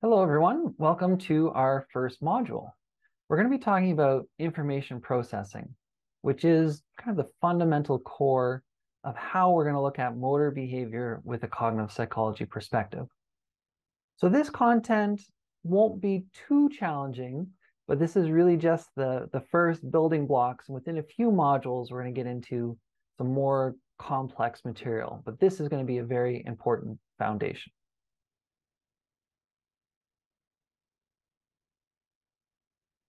Hello, everyone. Welcome to our first module. We're going to be talking about information processing, which is kind of the fundamental core of how we're going to look at motor behavior with a cognitive psychology perspective. So this content won't be too challenging, but this is really just the, the first building blocks. And within a few modules, we're going to get into some more complex material, but this is going to be a very important foundation.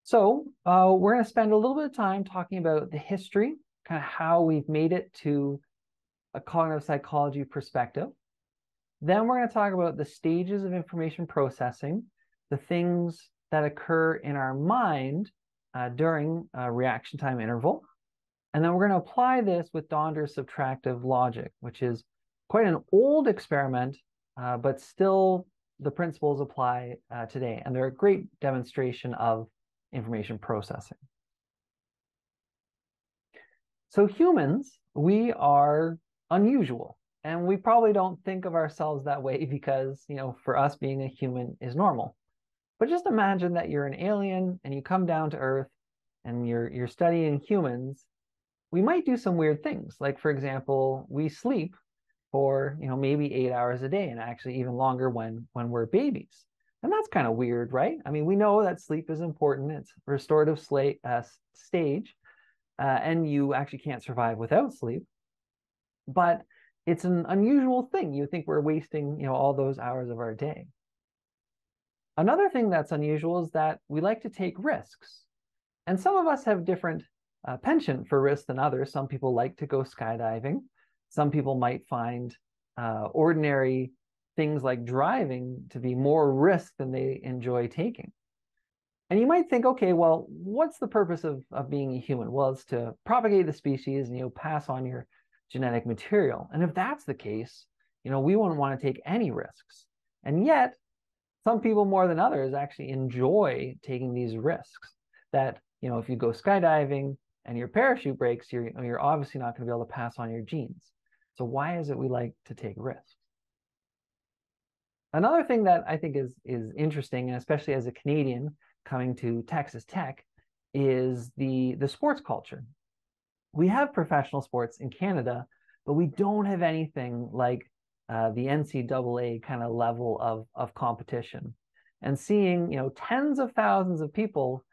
So uh, we're going to spend a little bit of time talking about the history, kind of how we've made it to a cognitive psychology perspective. Then we're going to talk about the stages of information processing, the things that occur in our mind uh, during a reaction time interval. And then we're going to apply this with Donders' subtractive logic, which is quite an old experiment, uh, but still the principles apply uh, today. And they're a great demonstration of information processing. So humans, we are unusual. And we probably don't think of ourselves that way because, you know, for us being a human is normal. But just imagine that you're an alien and you come down to Earth and you're you're studying humans. We might do some weird things. Like for example, we sleep for, you know, maybe 8 hours a day and actually even longer when when we're babies. And that's kind of weird, right? I mean, we know that sleep is important. It's restorative slate, uh, stage, uh, and you actually can't survive without sleep. But it's an unusual thing. You think we're wasting, you know, all those hours of our day. Another thing that's unusual is that we like to take risks. And some of us have different uh, penchant for risk than others. Some people like to go skydiving. Some people might find uh, ordinary things like driving to be more risk than they enjoy taking. And you might think, okay, well, what's the purpose of, of being a human? Well, it's to propagate the species and you know pass on your genetic material. And if that's the case, you know, we wouldn't want to take any risks. And yet, some people more than others actually enjoy taking these risks. That, you know, if you go skydiving and your parachute breaks, you're, you're obviously not going to be able to pass on your genes. So why is it we like to take risks? Another thing that I think is is interesting, and especially as a Canadian coming to Texas Tech, is the the sports culture. We have professional sports in Canada, but we don't have anything like uh, the NCAA kind of level of of competition. And seeing you know tens of thousands of people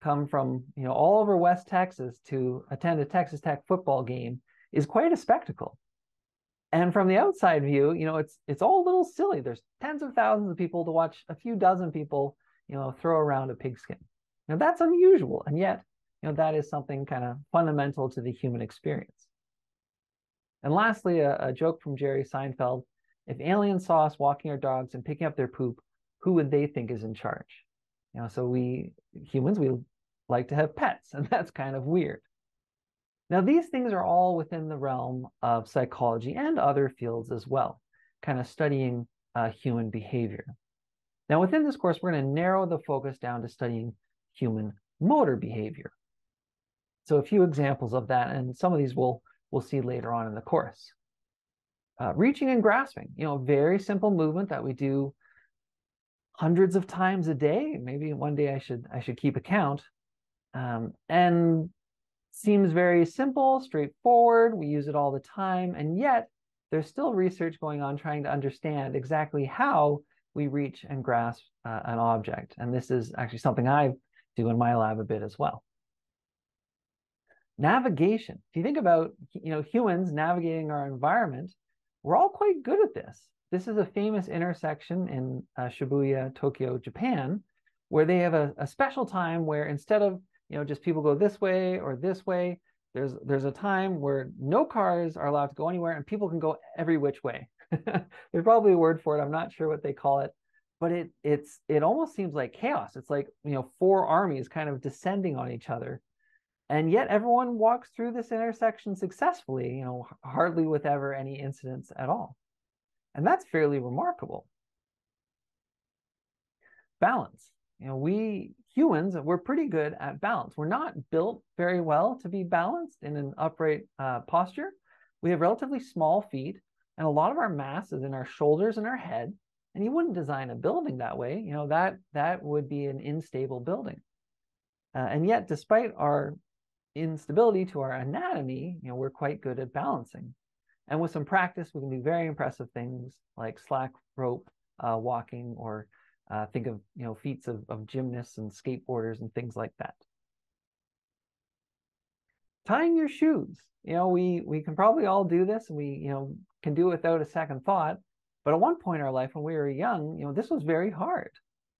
come from you know all over West Texas to attend a Texas Tech football game is quite a spectacle. And from the outside view, you know, it's it's all a little silly. There's tens of thousands of people to watch a few dozen people, you know, throw around a pigskin. Now that's unusual, and yet, you know, that is something kind of fundamental to the human experience. And lastly, a, a joke from Jerry Seinfeld: If aliens saw us walking our dogs and picking up their poop, who would they think is in charge? You know, so we humans we like to have pets, and that's kind of weird. Now, these things are all within the realm of psychology and other fields as well, kind of studying uh, human behavior. Now, within this course, we're going to narrow the focus down to studying human motor behavior. So a few examples of that, and some of these we'll, we'll see later on in the course. Uh, reaching and grasping, you know, a very simple movement that we do hundreds of times a day. Maybe one day I should I should keep account. Um, and seems very simple, straightforward. We use it all the time. And yet, there's still research going on trying to understand exactly how we reach and grasp uh, an object. And this is actually something I do in my lab a bit as well. Navigation. If you think about you know humans navigating our environment, we're all quite good at this. This is a famous intersection in uh, Shibuya, Tokyo, Japan, where they have a, a special time where instead of you know, just people go this way or this way. There's there's a time where no cars are allowed to go anywhere and people can go every which way. there's probably a word for it. I'm not sure what they call it, but it it's it almost seems like chaos. It's like you know four armies kind of descending on each other, and yet everyone walks through this intersection successfully. You know, hardly with ever any incidents at all, and that's fairly remarkable. Balance. You know, we humans, we're pretty good at balance. We're not built very well to be balanced in an upright uh, posture. We have relatively small feet, and a lot of our mass is in our shoulders and our head. And you wouldn't design a building that way. You know, that that would be an unstable building. Uh, and yet, despite our instability to our anatomy, you know, we're quite good at balancing. And with some practice, we can do very impressive things like slack rope uh, walking or uh, think of, you know, feats of, of gymnasts and skateboarders and things like that. Tying your shoes. You know, we, we can probably all do this and we, you know, can do it without a second thought. But at one point in our life when we were young, you know, this was very hard.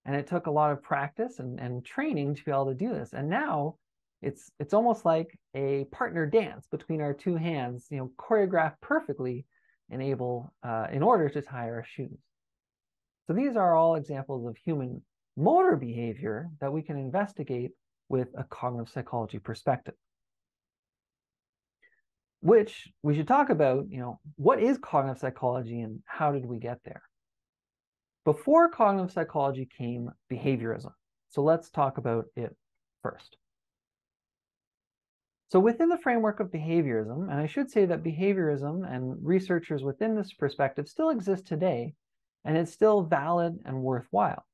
And it took a lot of practice and, and training to be able to do this. And now it's it's almost like a partner dance between our two hands, you know, choreographed perfectly and able uh, in order to tie our shoes. So these are all examples of human motor behavior that we can investigate with a cognitive psychology perspective. Which we should talk about, you know, what is cognitive psychology and how did we get there? Before cognitive psychology came behaviorism. So let's talk about it first. So within the framework of behaviorism, and I should say that behaviorism and researchers within this perspective still exist today, and it's still valid and worthwhile.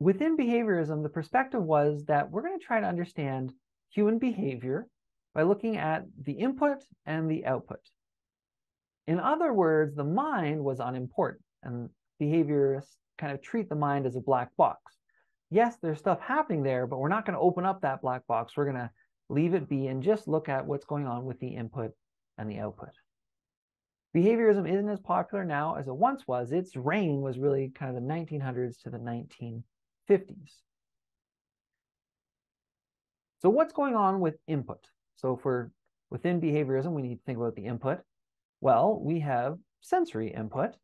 Within behaviorism, the perspective was that we're going to try to understand human behavior by looking at the input and the output. In other words, the mind was unimportant, and behaviorists kind of treat the mind as a black box. Yes, there's stuff happening there, but we're not going to open up that black box. We're going to leave it be and just look at what's going on with the input and the output. Behaviorism isn't as popular now as it once was. Its reign was really kind of the 1900s to the 1950s. So what's going on with input? So for within behaviorism, we need to think about the input. Well, we have sensory input,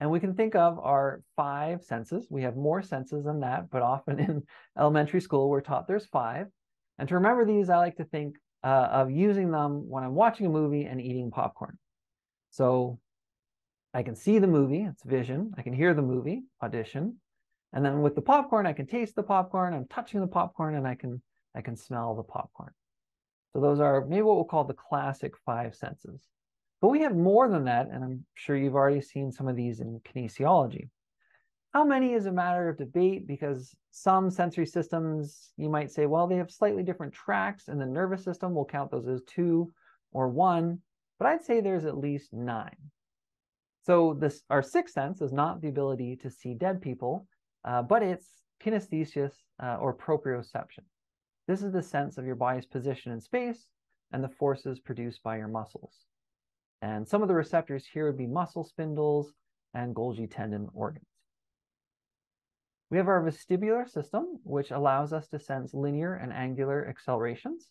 and we can think of our five senses. We have more senses than that, but often in elementary school, we're taught there's five. And to remember these, I like to think uh, of using them when I'm watching a movie and eating popcorn. So I can see the movie, it's vision. I can hear the movie, audition. And then with the popcorn, I can taste the popcorn. I'm touching the popcorn and I can I can smell the popcorn. So those are maybe what we'll call the classic five senses. But we have more than that, and I'm sure you've already seen some of these in kinesiology. How many is a matter of debate because some sensory systems, you might say, well, they have slightly different tracks, and the nervous system will count those as two or one, but I'd say there's at least nine. So this our sixth sense is not the ability to see dead people, uh, but it's kinesthesia uh, or proprioception. This is the sense of your body's position in space and the forces produced by your muscles. And some of the receptors here would be muscle spindles and Golgi tendon organs. We have our vestibular system, which allows us to sense linear and angular accelerations.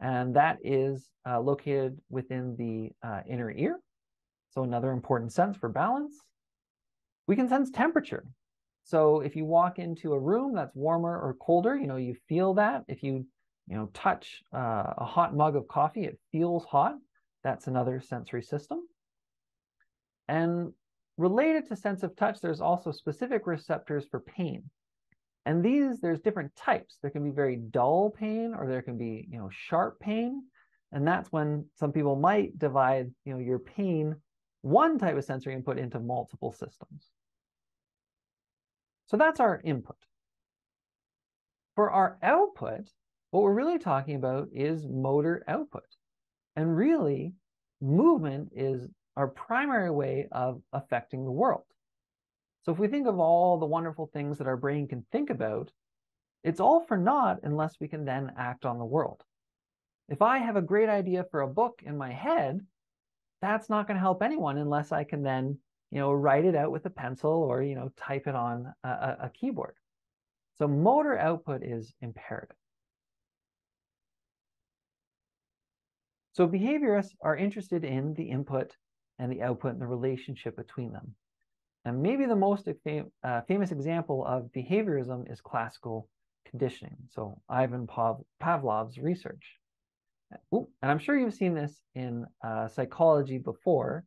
And that is uh, located within the uh, inner ear. So another important sense for balance. We can sense temperature. So if you walk into a room that's warmer or colder, you know, you feel that. If you, you know, touch uh, a hot mug of coffee, it feels hot. That's another sensory system. And related to sense of touch, there's also specific receptors for pain. And these, there's different types. There can be very dull pain or there can be, you know, sharp pain. And that's when some people might divide, you know, your pain, one type of sensory input into multiple systems. So that's our input. For our output, what we're really talking about is motor output. And really, movement is our primary way of affecting the world. So if we think of all the wonderful things that our brain can think about, it's all for naught unless we can then act on the world. If I have a great idea for a book in my head, that's not going to help anyone unless I can then, you know, write it out with a pencil or, you know, type it on a, a keyboard. So motor output is imperative. So behaviorists are interested in the input and the output and the relationship between them. And maybe the most fam uh, famous example of behaviorism is classical conditioning. So Ivan Pavlov's research. Ooh, and I'm sure you've seen this in uh, psychology before,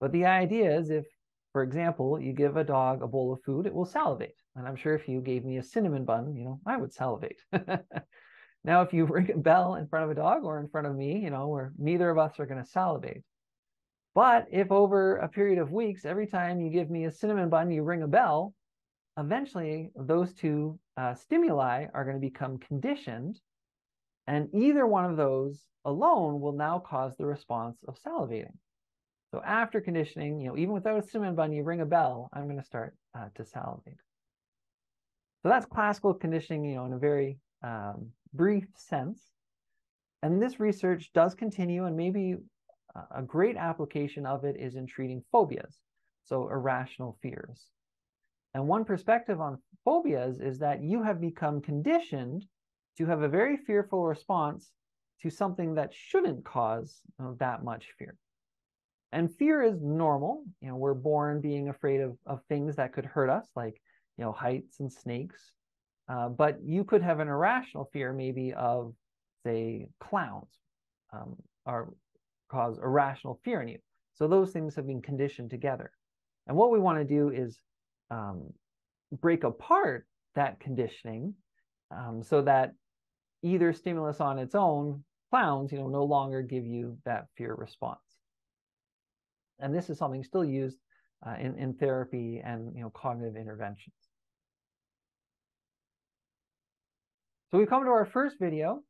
but the idea is if, for example, you give a dog a bowl of food, it will salivate. And I'm sure if you gave me a cinnamon bun, you know, I would salivate. Now, if you ring a bell in front of a dog or in front of me, you know, where neither of us are going to salivate. But if over a period of weeks, every time you give me a cinnamon bun, you ring a bell, eventually those two uh, stimuli are going to become conditioned. And either one of those alone will now cause the response of salivating. So after conditioning, you know, even without a cinnamon bun, you ring a bell, I'm going to start uh, to salivate. So that's classical conditioning, you know, in a very um, brief sense. And this research does continue, and maybe a great application of it is in treating phobias, so irrational fears. And one perspective on phobias is that you have become conditioned to have a very fearful response to something that shouldn't cause you know, that much fear. And fear is normal. You know, we're born being afraid of, of things that could hurt us, like you know, heights and snakes. Uh, but you could have an irrational fear, maybe of, say, clowns, um, or cause irrational fear in you. So those things have been conditioned together. And what we want to do is um, break apart that conditioning um, so that either stimulus on its own, clowns, you know, no longer give you that fear response. And this is something still used uh, in, in therapy and, you know, cognitive interventions. So we come to our first video.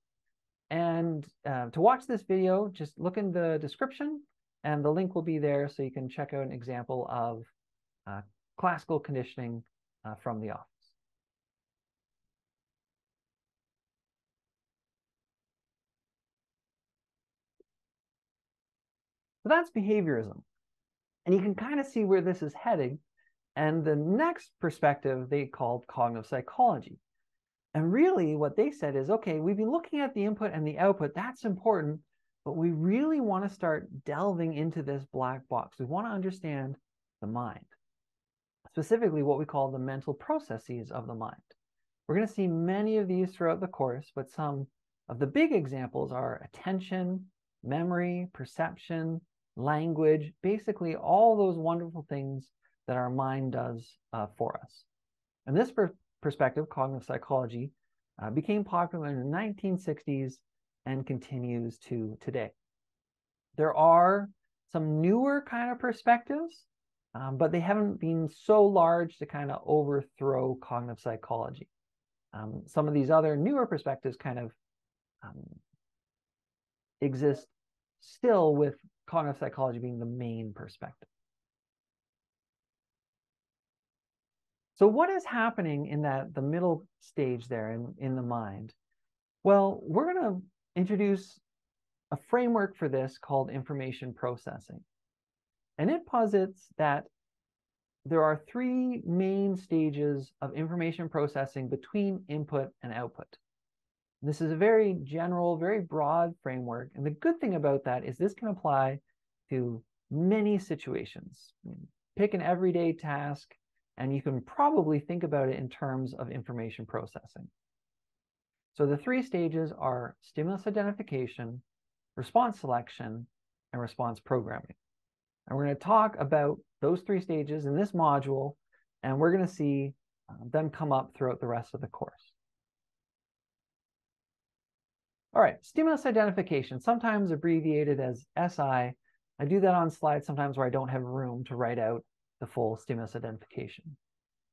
And uh, to watch this video, just look in the description and the link will be there so you can check out an example of uh, classical conditioning uh, from the office. So that's behaviorism. And you can kind of see where this is heading. And the next perspective they called cognitive psychology. And really what they said is, okay, we've been looking at the input and the output. That's important. But we really want to start delving into this black box. We want to understand the mind, specifically what we call the mental processes of the mind. We're going to see many of these throughout the course, but some of the big examples are attention, memory, perception, language, basically all those wonderful things that our mind does uh, for us. And this perspective, cognitive psychology, uh, became popular in the 1960s and continues to today. There are some newer kind of perspectives, um, but they haven't been so large to kind of overthrow cognitive psychology. Um, some of these other newer perspectives kind of um, exist still with cognitive psychology being the main perspective. So what is happening in that the middle stage there in, in the mind? Well, we're going to introduce a framework for this called information processing. And it posits that there are three main stages of information processing between input and output. This is a very general, very broad framework. And the good thing about that is this can apply to many situations. Pick an everyday task, and you can probably think about it in terms of information processing. So the three stages are stimulus identification, response selection, and response programming. And we're going to talk about those three stages in this module, and we're going to see uh, them come up throughout the rest of the course. All right, stimulus identification, sometimes abbreviated as SI. I do that on slides sometimes where I don't have room to write out the full stimulus identification.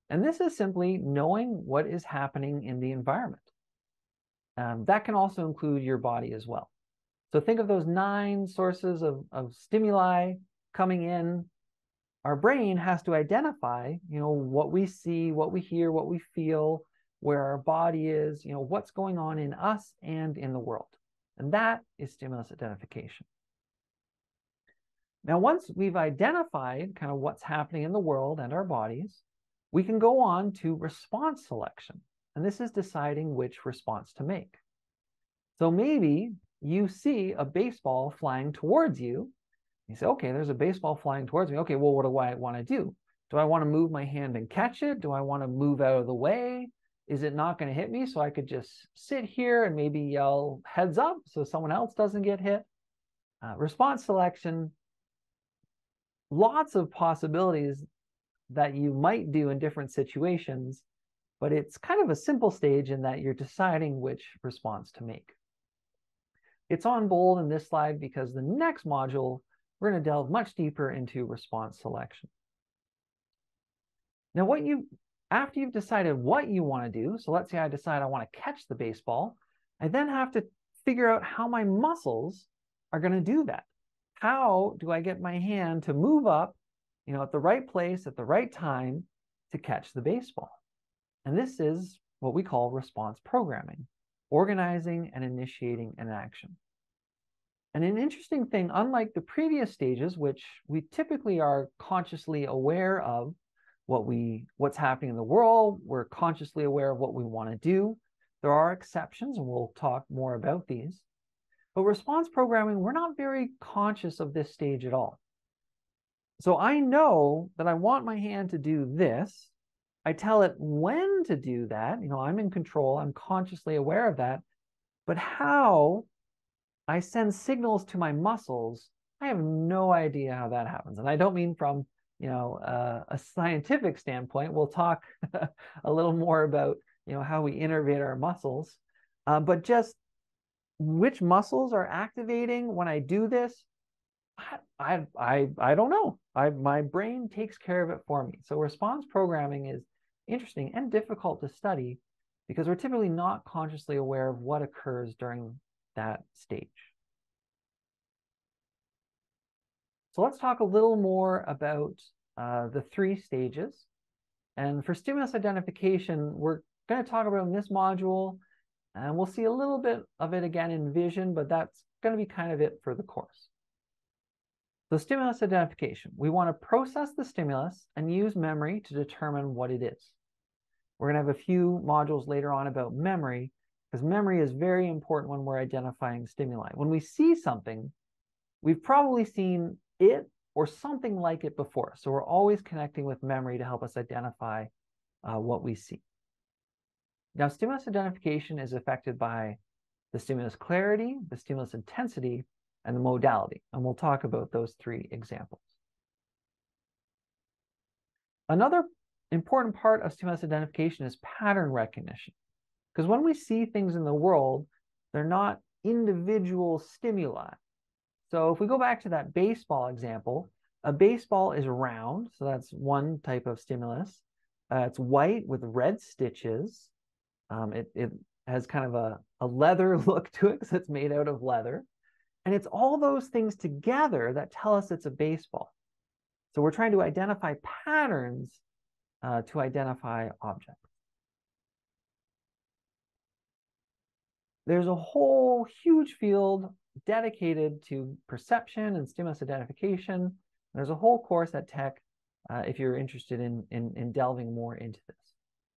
And this is simply knowing what is happening in the environment. Um, that can also include your body as well. So think of those nine sources of, of stimuli coming in. Our brain has to identify, you know, what we see, what we hear, what we feel, where our body is, you know, what's going on in us and in the world. And that is stimulus identification. Now, once we've identified kind of what's happening in the world and our bodies, we can go on to response selection. And this is deciding which response to make. So maybe you see a baseball flying towards you. You say, okay, there's a baseball flying towards me. Okay, well, what do I want to do? Do I want to move my hand and catch it? Do I want to move out of the way? Is it not going to hit me? So I could just sit here and maybe yell heads up so someone else doesn't get hit. Uh, response selection lots of possibilities that you might do in different situations, but it's kind of a simple stage in that you're deciding which response to make. It's on bold in this slide because the next module we're going to delve much deeper into response selection. Now, what you after you've decided what you want to do, so let's say I decide I want to catch the baseball, I then have to figure out how my muscles are going to do that. How do I get my hand to move up, you know, at the right place at the right time to catch the baseball? And this is what we call response programming, organizing and initiating an action. And an interesting thing, unlike the previous stages, which we typically are consciously aware of what we what's happening in the world, we're consciously aware of what we want to do. There are exceptions, and we'll talk more about these. But response programming, we're not very conscious of this stage at all. So I know that I want my hand to do this. I tell it when to do that. You know, I'm in control. I'm consciously aware of that. But how I send signals to my muscles, I have no idea how that happens. And I don't mean from, you know, uh, a scientific standpoint. We'll talk a little more about, you know, how we innervate our muscles. Uh, but just which muscles are activating when I do this, I I I don't know. I my brain takes care of it for me. So response programming is interesting and difficult to study because we're typically not consciously aware of what occurs during that stage. So let's talk a little more about uh, the three stages. And for stimulus identification, we're going to talk about in this module, and we'll see a little bit of it again in vision, but that's going to be kind of it for the course. So stimulus identification, we want to process the stimulus and use memory to determine what it is. We're going to have a few modules later on about memory, because memory is very important when we're identifying stimuli. When we see something, we've probably seen it or something like it before. So we're always connecting with memory to help us identify uh, what we see. Now, stimulus identification is affected by the stimulus clarity, the stimulus intensity, and the modality. And we'll talk about those three examples. Another important part of stimulus identification is pattern recognition. Because when we see things in the world, they're not individual stimuli. So if we go back to that baseball example, a baseball is round, so that's one type of stimulus. Uh, it's white with red stitches. Um, it, it has kind of a, a leather look to it because it's made out of leather. And it's all those things together that tell us it's a baseball. So we're trying to identify patterns uh, to identify objects. There's a whole huge field dedicated to perception and stimulus identification. There's a whole course at Tech uh, if you're interested in, in, in delving more into this,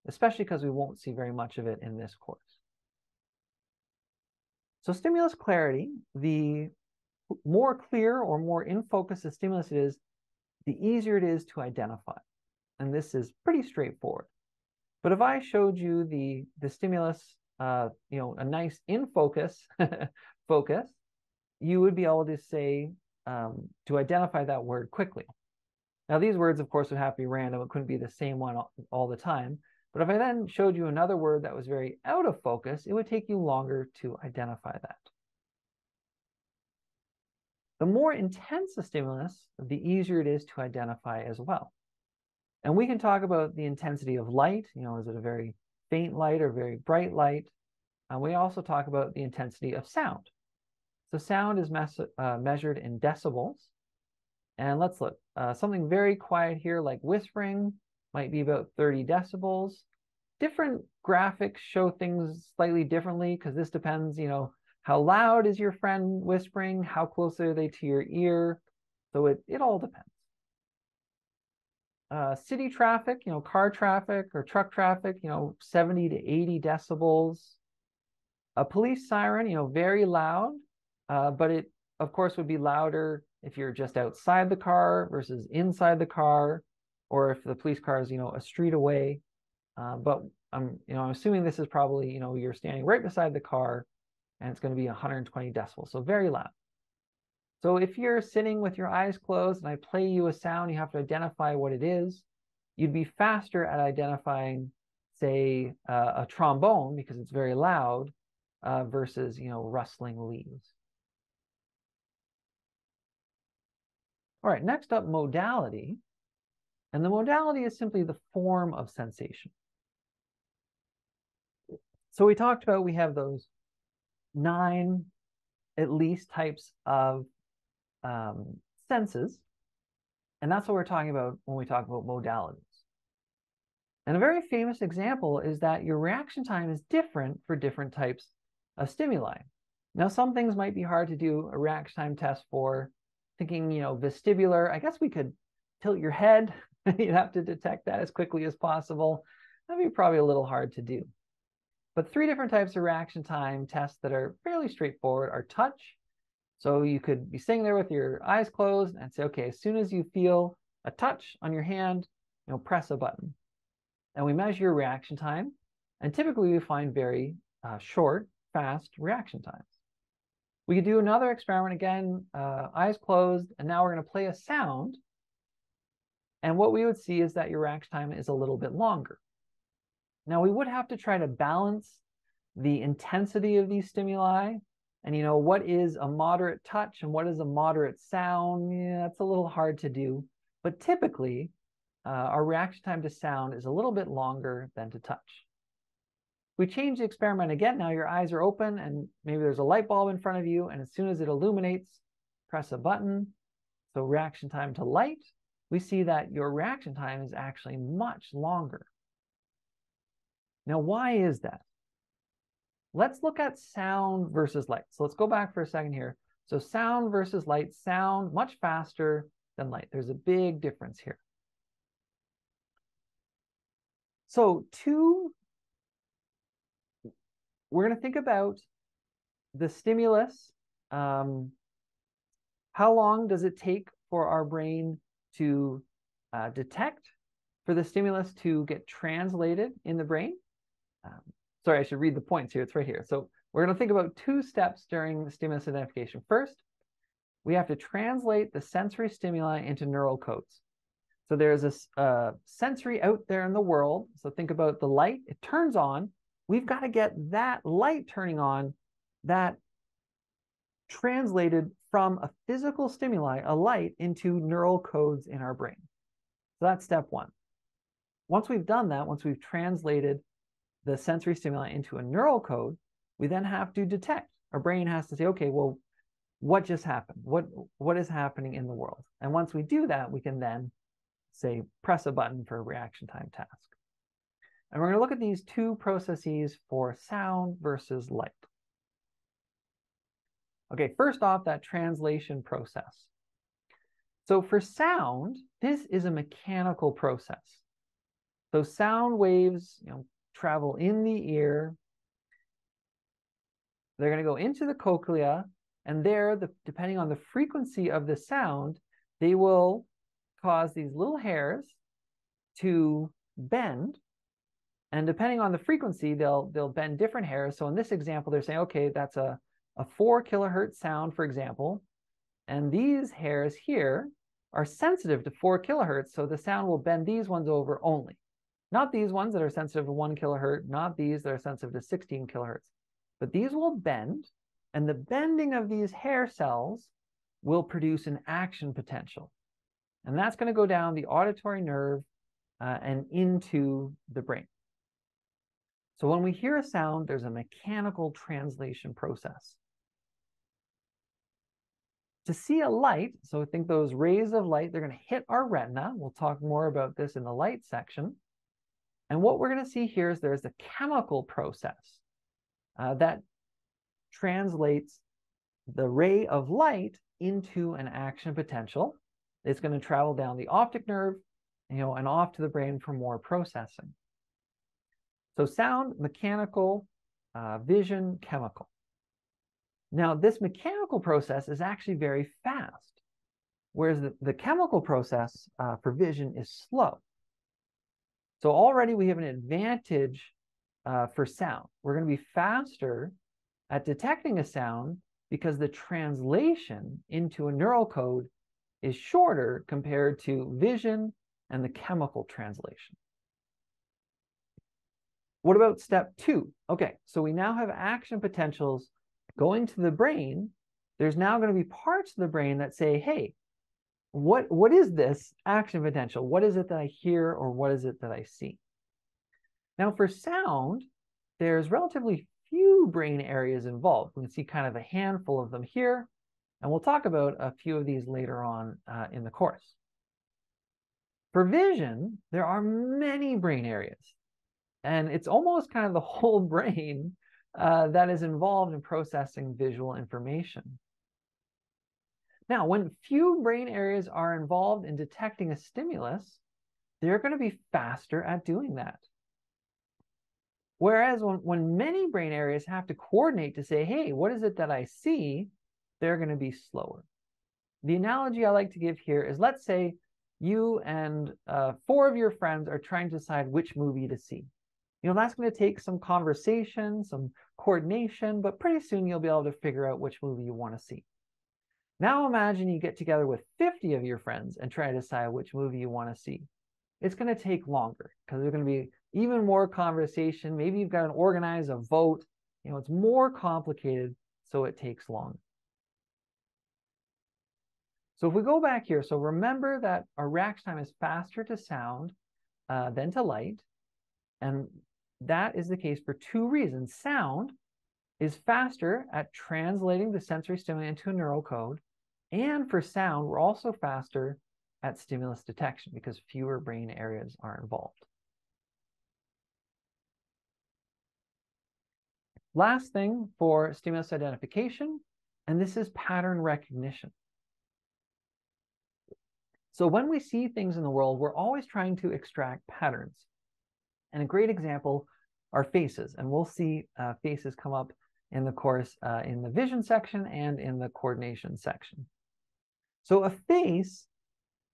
especially because we won't see very much of it in this course. So stimulus clarity, the more clear or more in focus the stimulus is, the easier it is to identify. And this is pretty straightforward. But if I showed you the, the stimulus, uh, you know, a nice in focus focus, you would be able to say, um, to identify that word quickly. Now, these words, of course, would have to be random. It couldn't be the same one all, all the time. But if I then showed you another word that was very out of focus, it would take you longer to identify that. The more intense the stimulus, the easier it is to identify as well. And we can talk about the intensity of light. You know, is it a very faint light or very bright light? And we also talk about the intensity of sound. So sound is uh, measured in decibels. And let's look, uh, something very quiet here like whispering might be about 30 decibels. Different graphics show things slightly differently because this depends, you know, how loud is your friend whispering? How close are they to your ear? So it, it all depends. Uh, city traffic, you know, car traffic or truck traffic, you know, 70 to 80 decibels. A police siren, you know, very loud, uh, but it, of course, would be louder if you're just outside the car versus inside the car or if the police car is, you know, a street away. Uh, but I'm, you know, I'm assuming this is probably, you know, you're standing right beside the car and it's going to be 120 decibels, so very loud. So if you're sitting with your eyes closed and I play you a sound, you have to identify what it is. You'd be faster at identifying, say, uh, a trombone because it's very loud uh, versus, you know, rustling leaves. All right, next up, modality. And the modality is simply the form of sensation. So we talked about we have those nine, at least, types of um, senses. And that's what we're talking about when we talk about modalities. And a very famous example is that your reaction time is different for different types of stimuli. Now, some things might be hard to do a reaction time test for. Thinking, you know, vestibular, I guess we could tilt your head You'd have to detect that as quickly as possible. That'd be probably a little hard to do. But three different types of reaction time tests that are fairly straightforward are touch. So you could be sitting there with your eyes closed and say, okay, as soon as you feel a touch on your hand, you know, press a button. And we measure your reaction time. And typically we find very uh, short, fast reaction times. We could do another experiment again, uh, eyes closed, and now we're going to play a sound and what we would see is that your reaction time is a little bit longer. Now we would have to try to balance the intensity of these stimuli. And you know what is a moderate touch and what is a moderate sound? Yeah that's a little hard to do. But typically uh, our reaction time to sound is a little bit longer than to touch. We change the experiment again. Now your eyes are open and maybe there's a light bulb in front of you. And as soon as it illuminates press a button. So reaction time to light we see that your reaction time is actually much longer. Now, why is that? Let's look at sound versus light. So let's go back for a second here. So sound versus light, sound much faster than light. There's a big difference here. So two, we're going to think about the stimulus. Um, how long does it take for our brain to uh, detect, for the stimulus to get translated in the brain. Um, sorry, I should read the points here. It's right here. So we're going to think about two steps during the stimulus identification. First, we have to translate the sensory stimuli into neural codes. So there's a uh, sensory out there in the world. So think about the light. It turns on. We've got to get that light turning on, that translated from a physical stimuli, a light, into neural codes in our brain. So that's step one. Once we've done that, once we've translated the sensory stimuli into a neural code, we then have to detect. Our brain has to say, okay, well, what just happened? What, what is happening in the world? And once we do that, we can then say, press a button for a reaction time task. And we're going to look at these two processes for sound versus light. Okay, first off, that translation process. So for sound, this is a mechanical process. So sound waves, you know, travel in the ear. They're going to go into the cochlea, and there, the, depending on the frequency of the sound, they will cause these little hairs to bend. And depending on the frequency, they'll they'll bend different hairs. So in this example, they're saying, okay, that's a a four kilohertz sound, for example, and these hairs here are sensitive to four kilohertz, so the sound will bend these ones over only. Not these ones that are sensitive to one kilohertz, not these that are sensitive to 16 kilohertz, but these will bend, and the bending of these hair cells will produce an action potential. And that's going to go down the auditory nerve uh, and into the brain. So when we hear a sound, there's a mechanical translation process to see a light, so I think those rays of light, they're going to hit our retina. We'll talk more about this in the light section. And what we're going to see here is there's a chemical process uh, that translates the ray of light into an action potential. It's going to travel down the optic nerve, you know, and off to the brain for more processing. So sound, mechanical, uh, vision, chemical. Now, this mechanical process is actually very fast, whereas the, the chemical process uh, for vision is slow. So already we have an advantage uh, for sound. We're going to be faster at detecting a sound because the translation into a neural code is shorter compared to vision and the chemical translation. What about step two? Okay, so we now have action potentials going to the brain, there's now going to be parts of the brain that say, hey, what what is this action potential? What is it that I hear or what is it that I see? Now for sound, there's relatively few brain areas involved. We can see kind of a handful of them here, and we'll talk about a few of these later on uh, in the course. For vision, there are many brain areas, and it's almost kind of the whole brain uh, that is involved in processing visual information. Now, when few brain areas are involved in detecting a stimulus, they're going to be faster at doing that. Whereas when, when many brain areas have to coordinate to say, hey, what is it that I see? They're going to be slower. The analogy I like to give here is let's say you and uh, four of your friends are trying to decide which movie to see. You know, that's going to take some conversation, some coordination, but pretty soon you'll be able to figure out which movie you want to see. Now imagine you get together with 50 of your friends and try to decide which movie you want to see. It's going to take longer because there's going to be even more conversation. Maybe you've got to organize a vote. You know, it's more complicated, so it takes longer. So if we go back here, so remember that our reaction time is faster to sound uh, than to light. And that is the case for two reasons. Sound is faster at translating the sensory stimuli into a neural code. And for sound, we're also faster at stimulus detection because fewer brain areas are involved. Last thing for stimulus identification, and this is pattern recognition. So when we see things in the world, we're always trying to extract patterns. And a great example are faces, and we'll see uh, faces come up in the course uh, in the vision section and in the coordination section. So a face,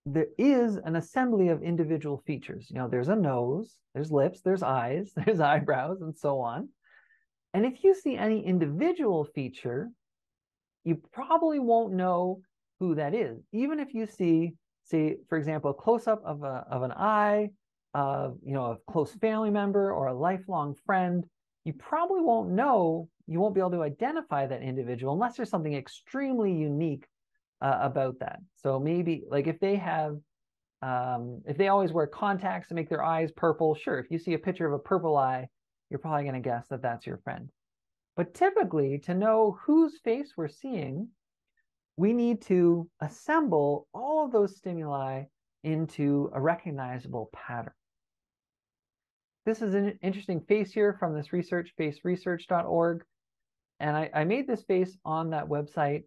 there is an assembly of individual features. You know, there's a nose, there's lips, there's eyes, there's eyebrows, and so on. And if you see any individual feature, you probably won't know who that is. Even if you see, say, for example, a close-up of, a, of an eye, of, you know, a close family member or a lifelong friend, you probably won't know, you won't be able to identify that individual unless there's something extremely unique uh, about that. So maybe like if they have, um, if they always wear contacts to make their eyes purple, sure, if you see a picture of a purple eye, you're probably going to guess that that's your friend. But typically, to know whose face we're seeing, we need to assemble all of those stimuli into a recognizable pattern. This is an interesting face here from this research, faceresearch.org. And I, I made this face on that website.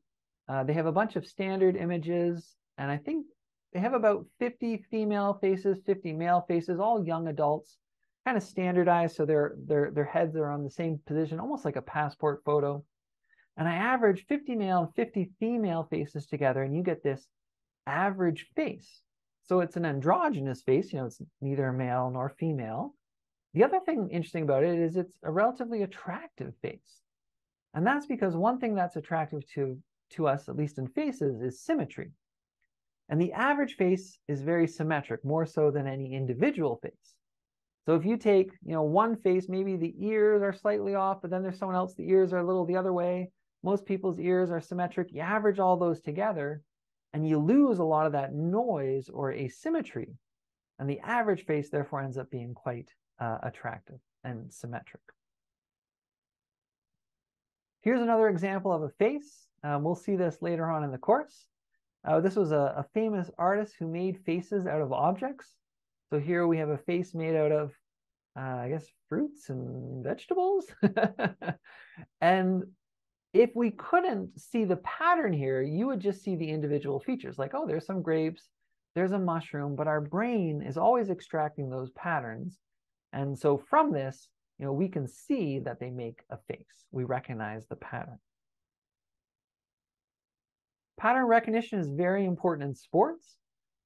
Uh, they have a bunch of standard images, and I think they have about 50 female faces, 50 male faces, all young adults kind of standardized so their their their heads are on the same position, almost like a passport photo. And I average 50 male and 50 female faces together, and you get this average face. So it's an androgynous face, you know, it's neither male nor female. The other thing interesting about it is it's a relatively attractive face. And that's because one thing that's attractive to, to us, at least in faces, is symmetry. And the average face is very symmetric, more so than any individual face. So if you take, you know, one face, maybe the ears are slightly off, but then there's someone else, the ears are a little the other way. Most people's ears are symmetric. You average all those together and you lose a lot of that noise or asymmetry. And the average face therefore ends up being quite uh, attractive and symmetric. Here's another example of a face. Um, we'll see this later on in the course. Uh, this was a, a famous artist who made faces out of objects. So here we have a face made out of, uh, I guess, fruits and vegetables. and if we couldn't see the pattern here, you would just see the individual features like, oh, there's some grapes, there's a mushroom, but our brain is always extracting those patterns. And so from this, you know, we can see that they make a face. We recognize the pattern. Pattern recognition is very important in sports.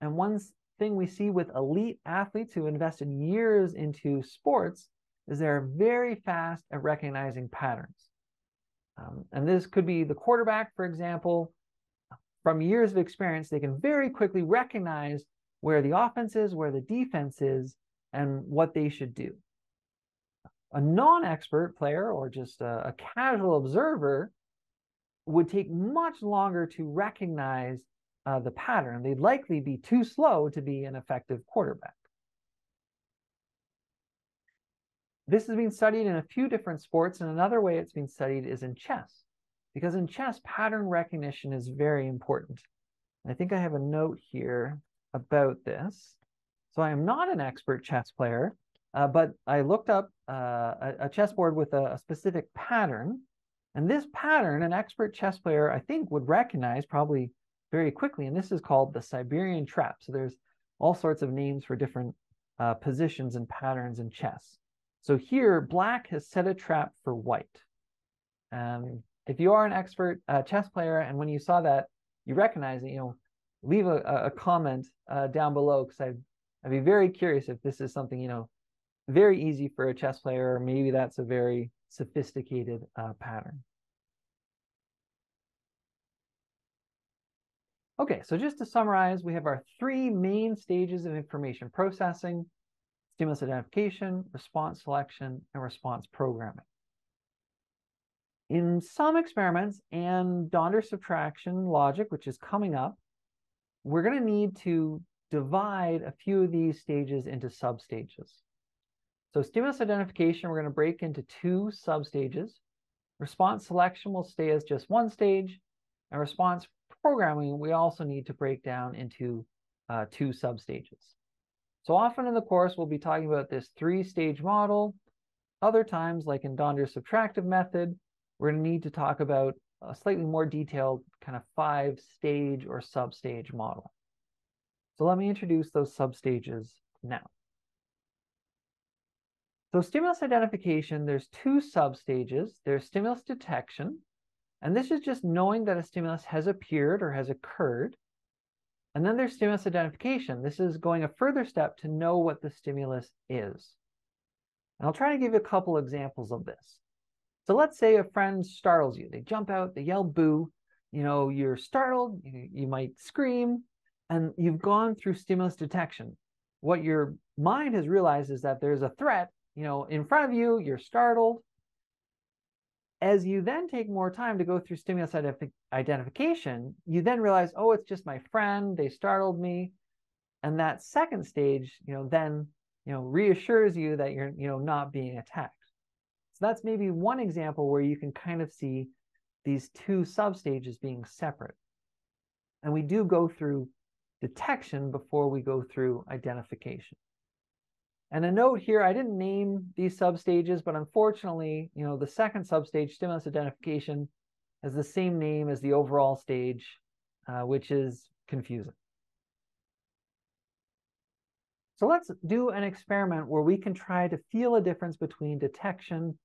And one thing we see with elite athletes who invested years into sports is they're very fast at recognizing patterns. Um, and this could be the quarterback, for example. From years of experience, they can very quickly recognize where the offense is, where the defense is, and what they should do. A non-expert player or just a, a casual observer would take much longer to recognize uh, the pattern. They'd likely be too slow to be an effective quarterback. This has been studied in a few different sports, and another way it's been studied is in chess, because in chess, pattern recognition is very important. I think I have a note here about this. So I am not an expert chess player, uh, but I looked up uh, a, a chessboard with a, a, specific pattern. And this pattern, an expert chess player, I think, would recognize probably very quickly. And this is called the Siberian trap. So there's all sorts of names for different uh, positions and patterns in chess. So here, black has set a trap for white. Um, if you are an expert uh, chess player and when you saw that, you recognize it, you know, leave a, a comment uh, down below because I'd I'd be very curious if this is something, you know, very easy for a chess player, or maybe that's a very sophisticated uh, pattern. Okay, so just to summarize, we have our three main stages of information processing, stimulus identification, response selection, and response programming. In some experiments and Donders' subtraction logic, which is coming up, we're going to need to divide a few of these stages into substages. So stimulus identification, we're going to break into two substages. Response selection will stay as just one stage, and response programming, we also need to break down into uh, two substages. So often in the course, we'll be talking about this three-stage model. Other times, like in Donders' subtractive method, we're going to need to talk about a slightly more detailed kind of five-stage or sub-stage model. So let me introduce those substages now. So stimulus identification, there's two substages. There's stimulus detection, and this is just knowing that a stimulus has appeared or has occurred. And then there's stimulus identification. This is going a further step to know what the stimulus is. And I'll try to give you a couple examples of this. So let's say a friend startles you. They jump out, they yell boo. You know, you're startled, you, you might scream, and you've gone through stimulus detection. What your mind has realized is that there's a threat, you know, in front of you, you're startled. As you then take more time to go through stimulus identif identification, you then realize, oh, it's just my friend, they startled me. And that second stage, you know, then, you know, reassures you that you're, you know, not being attacked. So that's maybe one example where you can kind of see these two substages being separate. And we do go through detection before we go through identification. And a note here, I didn't name these substages, but unfortunately, you know, the second substage, stimulus identification, has the same name as the overall stage, uh, which is confusing. So let's do an experiment where we can try to feel a difference between detection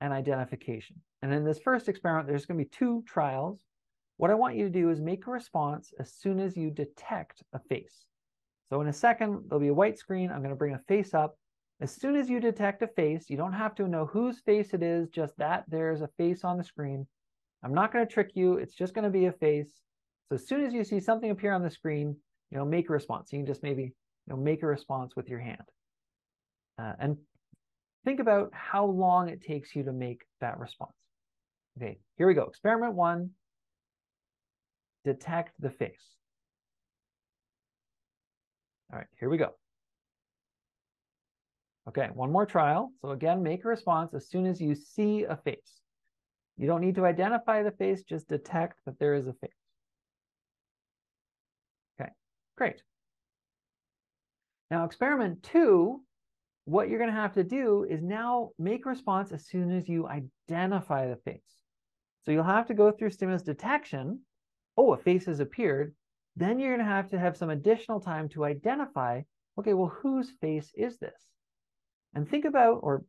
and identification. And in this first experiment, there's going to be two trials. What I want you to do is make a response as soon as you detect a face. So in a second, there'll be a white screen. I'm going to bring a face up. As soon as you detect a face, you don't have to know whose face it is, just that there's a face on the screen. I'm not going to trick you. It's just going to be a face. So as soon as you see something appear on the screen, you know, make a response. You can just maybe, you know, make a response with your hand. Uh, and think about how long it takes you to make that response. Okay, here we go. Experiment one, detect the face. All right, here we go. Okay, one more trial. So again, make a response as soon as you see a face. You don't need to identify the face, just detect that there is a face. Okay, great. Now experiment two, what you're gonna have to do is now make a response as soon as you identify the face. So you'll have to go through stimulus detection oh, a face has appeared, then you're going to have to have some additional time to identify, okay, well, whose face is this? And think about or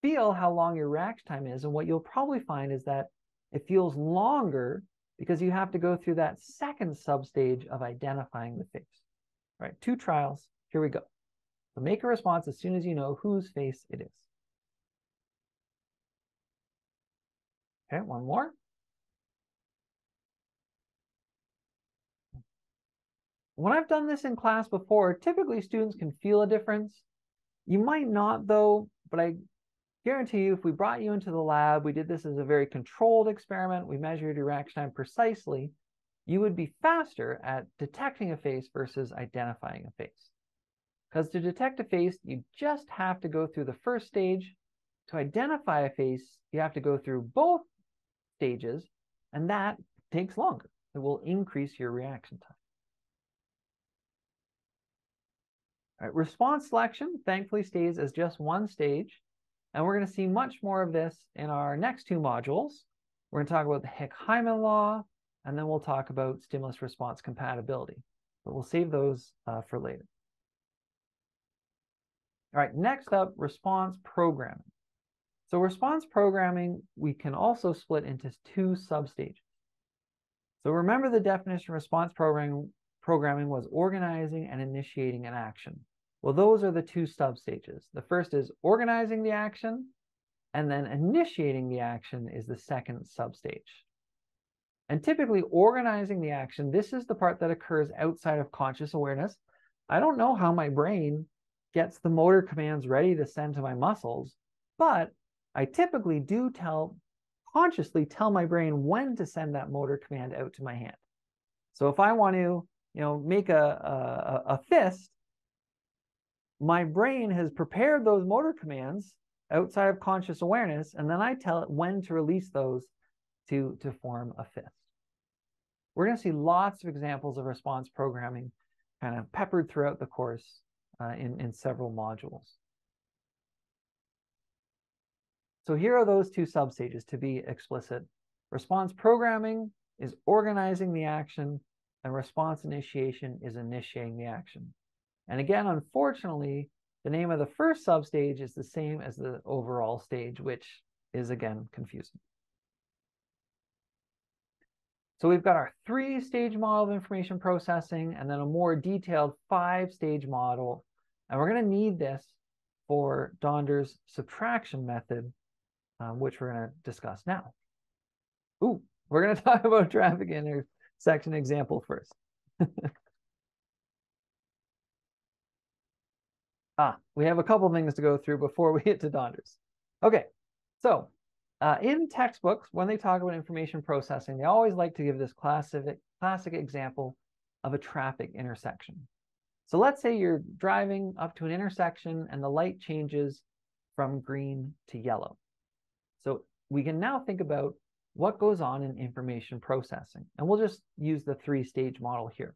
feel how long your reaction time is. And what you'll probably find is that it feels longer because you have to go through that second substage of identifying the face. All right, two trials. Here we go. So make a response as soon as you know whose face it is. Okay, one more. When I've done this in class before, typically students can feel a difference. You might not though, but I guarantee you if we brought you into the lab, we did this as a very controlled experiment, we measured your reaction time precisely, you would be faster at detecting a face versus identifying a face. Because to detect a face, you just have to go through the first stage. To identify a face, you have to go through both stages, and that takes longer. It will increase your reaction time. Right, response selection thankfully stays as just one stage, and we're going to see much more of this in our next two modules. We're going to talk about the Hick-Hyman law, and then we'll talk about stimulus response compatibility. But we'll save those uh, for later. All right, next up, response programming. So response programming, we can also split into two substages. So remember the definition of response programming, programming was organizing and initiating an action. Well, those are the two sub stages. The first is organizing the action, and then initiating the action is the second sub stage. And typically organizing the action, this is the part that occurs outside of conscious awareness. I don't know how my brain gets the motor commands ready to send to my muscles, but I typically do tell consciously tell my brain when to send that motor command out to my hand. So if I want to, you know, make a, a, a fist, my brain has prepared those motor commands outside of conscious awareness, and then I tell it when to release those to, to form a fist. We're going to see lots of examples of response programming kind of peppered throughout the course uh, in, in several modules. So here are those two substages to be explicit. Response programming is organizing the action, and response initiation is initiating the action. And again, unfortunately, the name of the first substage is the same as the overall stage, which is again confusing. So we've got our three-stage model of information processing and then a more detailed five-stage model. And we're going to need this for Donders' subtraction method, um, which we're going to discuss now. Ooh, we're going to talk about traffic intersection example first. we have a couple things to go through before we get to Donders'. Okay, so uh, in textbooks, when they talk about information processing, they always like to give this classic, classic example of a traffic intersection. So let's say you're driving up to an intersection and the light changes from green to yellow. So we can now think about what goes on in information processing. And we'll just use the three-stage model here.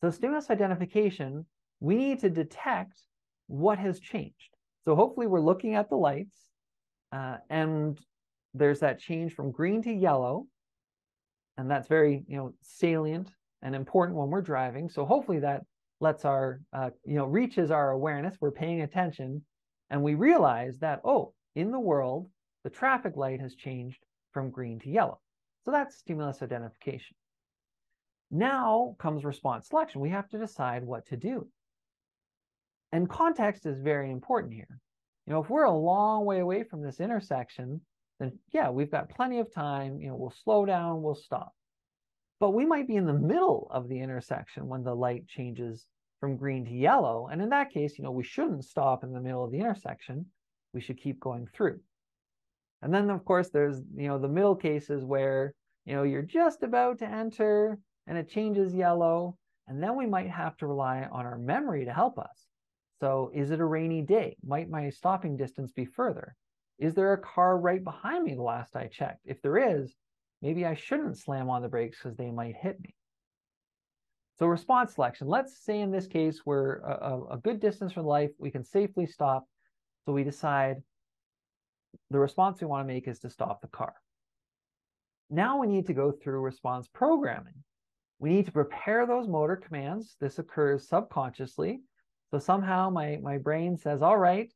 So stimulus identification, we need to detect what has changed. So hopefully we're looking at the lights uh, and there's that change from green to yellow. And that's very, you know, salient and important when we're driving. So hopefully that lets our, uh, you know, reaches our awareness. We're paying attention and we realize that, oh, in the world, the traffic light has changed from green to yellow. So that's stimulus identification. Now comes response selection. We have to decide what to do. And context is very important here. You know, if we're a long way away from this intersection, then yeah, we've got plenty of time. You know, we'll slow down, we'll stop. But we might be in the middle of the intersection when the light changes from green to yellow. And in that case, you know, we shouldn't stop in the middle of the intersection. We should keep going through. And then, of course, there's, you know, the middle cases where, you know, you're just about to enter and it changes yellow. And then we might have to rely on our memory to help us. So is it a rainy day? Might my stopping distance be further? Is there a car right behind me the last I checked? If there is, maybe I shouldn't slam on the brakes because they might hit me. So response selection, let's say in this case, we're a, a good distance from life, we can safely stop. So we decide the response we want to make is to stop the car. Now we need to go through response programming. We need to prepare those motor commands. This occurs subconsciously. So somehow my, my brain says, all right,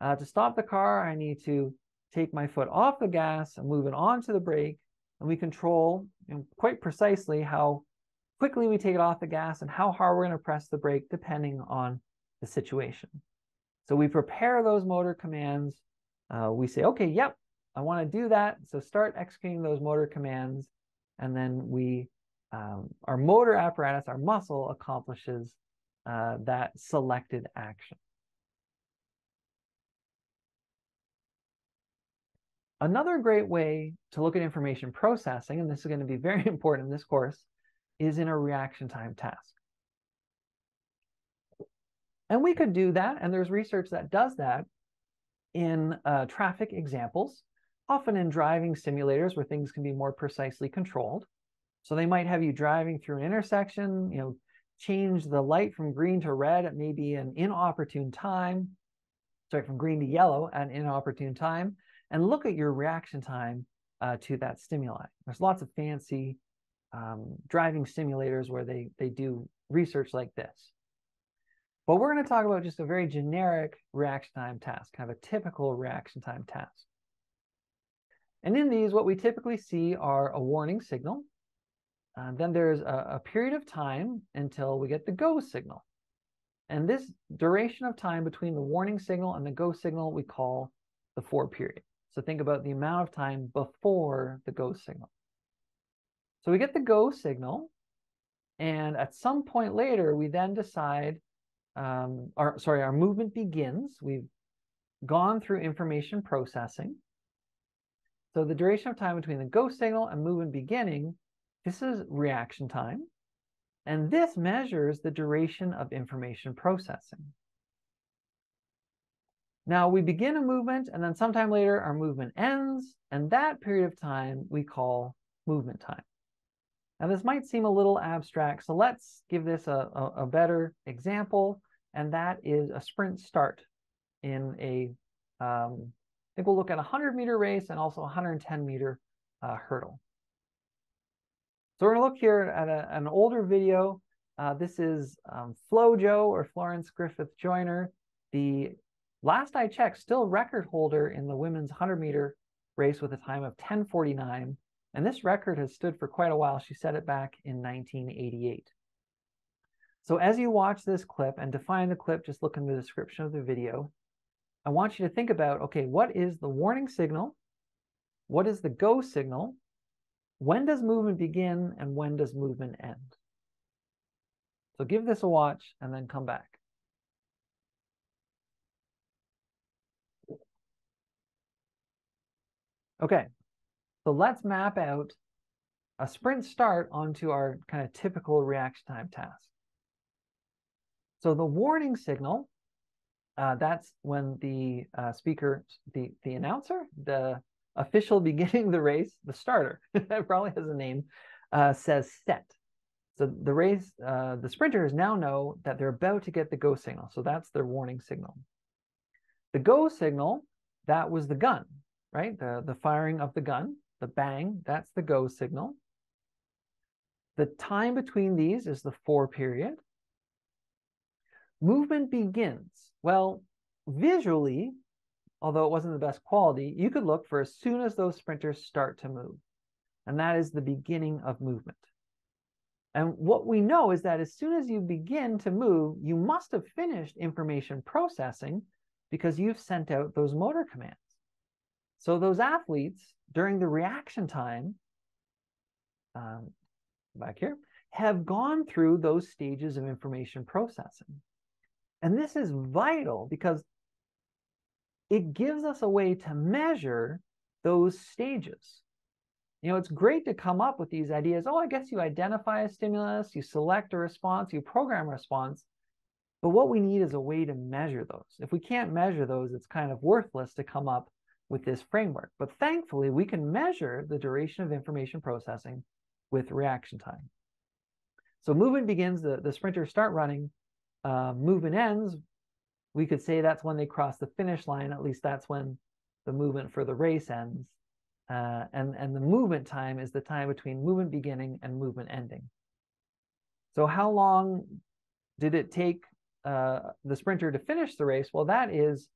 uh, to stop the car, I need to take my foot off the gas and move it onto the brake. And we control know, quite precisely how quickly we take it off the gas and how hard we're going to press the brake depending on the situation. So we prepare those motor commands. Uh, we say, okay, yep, I want to do that. So start executing those motor commands. And then we, um, our motor apparatus, our muscle accomplishes uh, that selected action. Another great way to look at information processing, and this is going to be very important in this course, is in a reaction time task. And we could do that, and there's research that does that in uh, traffic examples, often in driving simulators where things can be more precisely controlled. So they might have you driving through an intersection, you know, change the light from green to red at maybe an inopportune time, sorry, from green to yellow at an inopportune time, and look at your reaction time uh, to that stimuli. There's lots of fancy um, driving simulators where they, they do research like this. But we're going to talk about just a very generic reaction time task, kind of a typical reaction time task. And in these, what we typically see are a warning signal. Uh, then there's a, a period of time until we get the go signal. And this duration of time between the warning signal and the go signal we call the foreperiod. So think about the amount of time before the go signal. So we get the go signal, and at some point later, we then decide, um, our, sorry, our movement begins. We've gone through information processing. So the duration of time between the go signal and movement beginning, this is reaction time. And this measures the duration of information processing. Now we begin a movement and then sometime later our movement ends and that period of time we call movement time. Now this might seem a little abstract, so let's give this a, a, a better example, and that is a sprint start in a, um, I think we'll look at a 100 meter race and also a 110 meter uh, hurdle. So we're gonna look here at a, an older video. Uh, this is um, FloJo or Florence Griffith-Joyner, the last I checked, still record holder in the women's 100 meter race with a time of 1049 and this record has stood for quite a while. She set it back in 1988. So as you watch this clip and define the clip, just look in the description of the video. I want you to think about, okay, what is the warning signal? What is the go signal? When does movement begin and when does movement end? So give this a watch and then come back. Okay, so let's map out a sprint start onto our kind of typical reaction time task. So the warning signal, uh, that's when the uh, speaker, the, the announcer, the official beginning the race, the starter, probably has a name, uh, says set. So the race, uh, the sprinters now know that they're about to get the go signal. So that's their warning signal. The go signal, that was the gun, right? The, the firing of the gun the bang, that's the go signal. The time between these is the foreperiod. Movement begins. Well, visually, although it wasn't the best quality, you could look for as soon as those sprinters start to move. And that is the beginning of movement. And what we know is that as soon as you begin to move, you must have finished information processing because you've sent out those motor commands. So those athletes during the reaction time, um, back here, have gone through those stages of information processing. And this is vital because it gives us a way to measure those stages. You know, it's great to come up with these ideas. Oh, I guess you identify a stimulus, you select a response, you program a response. But what we need is a way to measure those. If we can't measure those, it's kind of worthless to come up with this framework. But thankfully, we can measure the duration of information processing with reaction time. So movement begins, the, the sprinters start running, uh, movement ends, we could say that's when they cross the finish line, at least that's when the movement for the race ends. Uh, and, and the movement time is the time between movement beginning and movement ending. So how long did it take uh, the sprinter to finish the race? Well, that is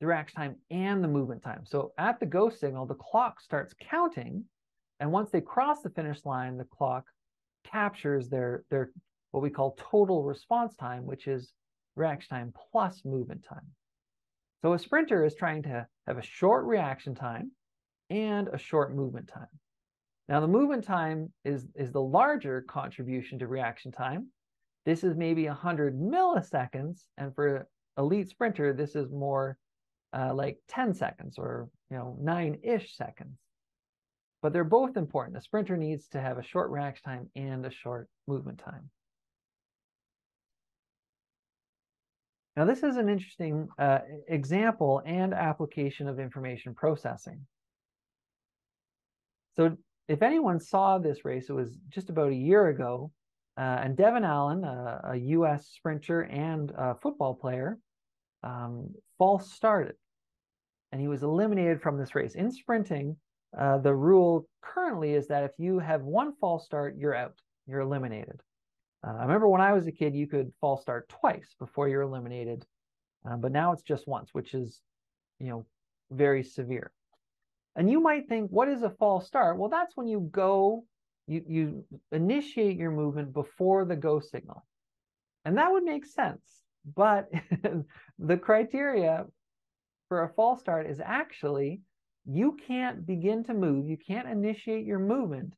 the reaction time and the movement time. So at the go signal, the clock starts counting. And once they cross the finish line, the clock captures their, their what we call total response time, which is reaction time plus movement time. So a sprinter is trying to have a short reaction time and a short movement time. Now the movement time is, is the larger contribution to reaction time. This is maybe 100 milliseconds, and for elite sprinter, this is more uh, like 10 seconds or you know nine-ish seconds. but they're both important. A sprinter needs to have a short reaction time and a short movement time. Now, this is an interesting uh, example and application of information processing. So if anyone saw this race, it was just about a year ago, uh, and Devon Allen, a, a U.S. sprinter and football player, um, false started, and he was eliminated from this race. In sprinting, uh, the rule currently is that if you have one false start, you're out, you're eliminated. Uh, I remember when I was a kid, you could false start twice before you're eliminated, uh, but now it's just once, which is, you know, very severe. And you might think, what is a false start? Well, that's when you go, you, you initiate your movement before the go signal. And that would make sense. But the criteria for a false start is actually you can't begin to move, you can't initiate your movement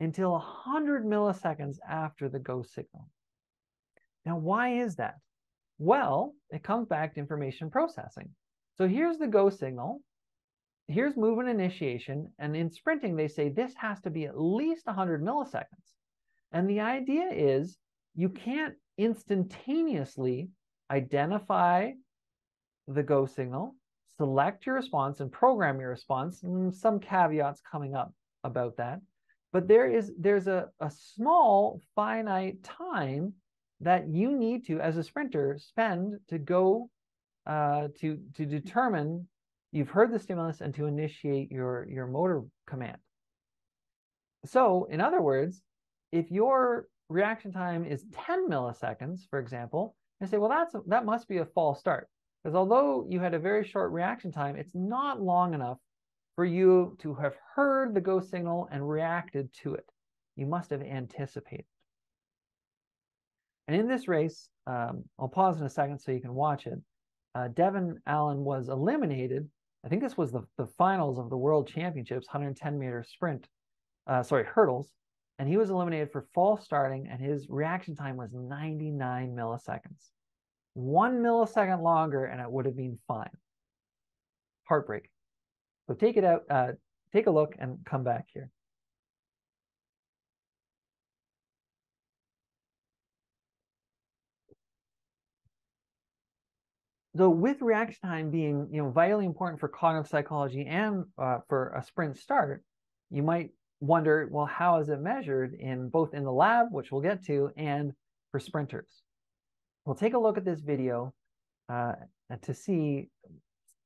until 100 milliseconds after the go signal. Now, why is that? Well, it comes back to information processing. So here's the go signal. Here's movement initiation. And in sprinting, they say this has to be at least 100 milliseconds. And the idea is you can't instantaneously identify the go signal, select your response, and program your response. And some caveats coming up about that but there is there's a, a small finite time that you need to as a sprinter spend to go uh, to to determine you've heard the stimulus and to initiate your your motor command. So in other words if your reaction time is 10 milliseconds for example and say well that's that must be a false start because although you had a very short reaction time it's not long enough for you to have heard the go signal and reacted to it. You must have anticipated. And in this race, um, I'll pause in a second so you can watch it. Uh, Devon Allen was eliminated. I think this was the, the finals of the World Championships, 110 meter sprint, uh, sorry, hurdles. And he was eliminated for false starting, and his reaction time was 99 milliseconds. One millisecond longer, and it would have been fine. Heartbreaking. So take it out, uh, take a look and come back here. So with reaction time being you know vitally important for cognitive psychology and uh, for a sprint start, you might wonder, well, how is it measured in both in the lab, which we'll get to, and for sprinters? We'll take a look at this video uh, to see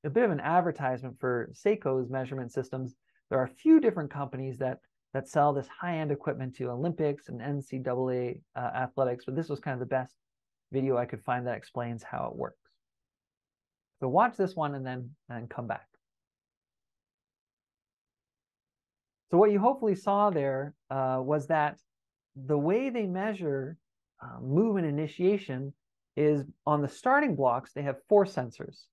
a bit of an advertisement for Seiko's measurement systems. There are a few different companies that that sell this high-end equipment to Olympics and NCAA uh, athletics, but this was kind of the best video I could find that explains how it works. So watch this one and then and come back. So what you hopefully saw there uh, was that the way they measure uh, movement initiation is on the starting blocks, they have four sensors.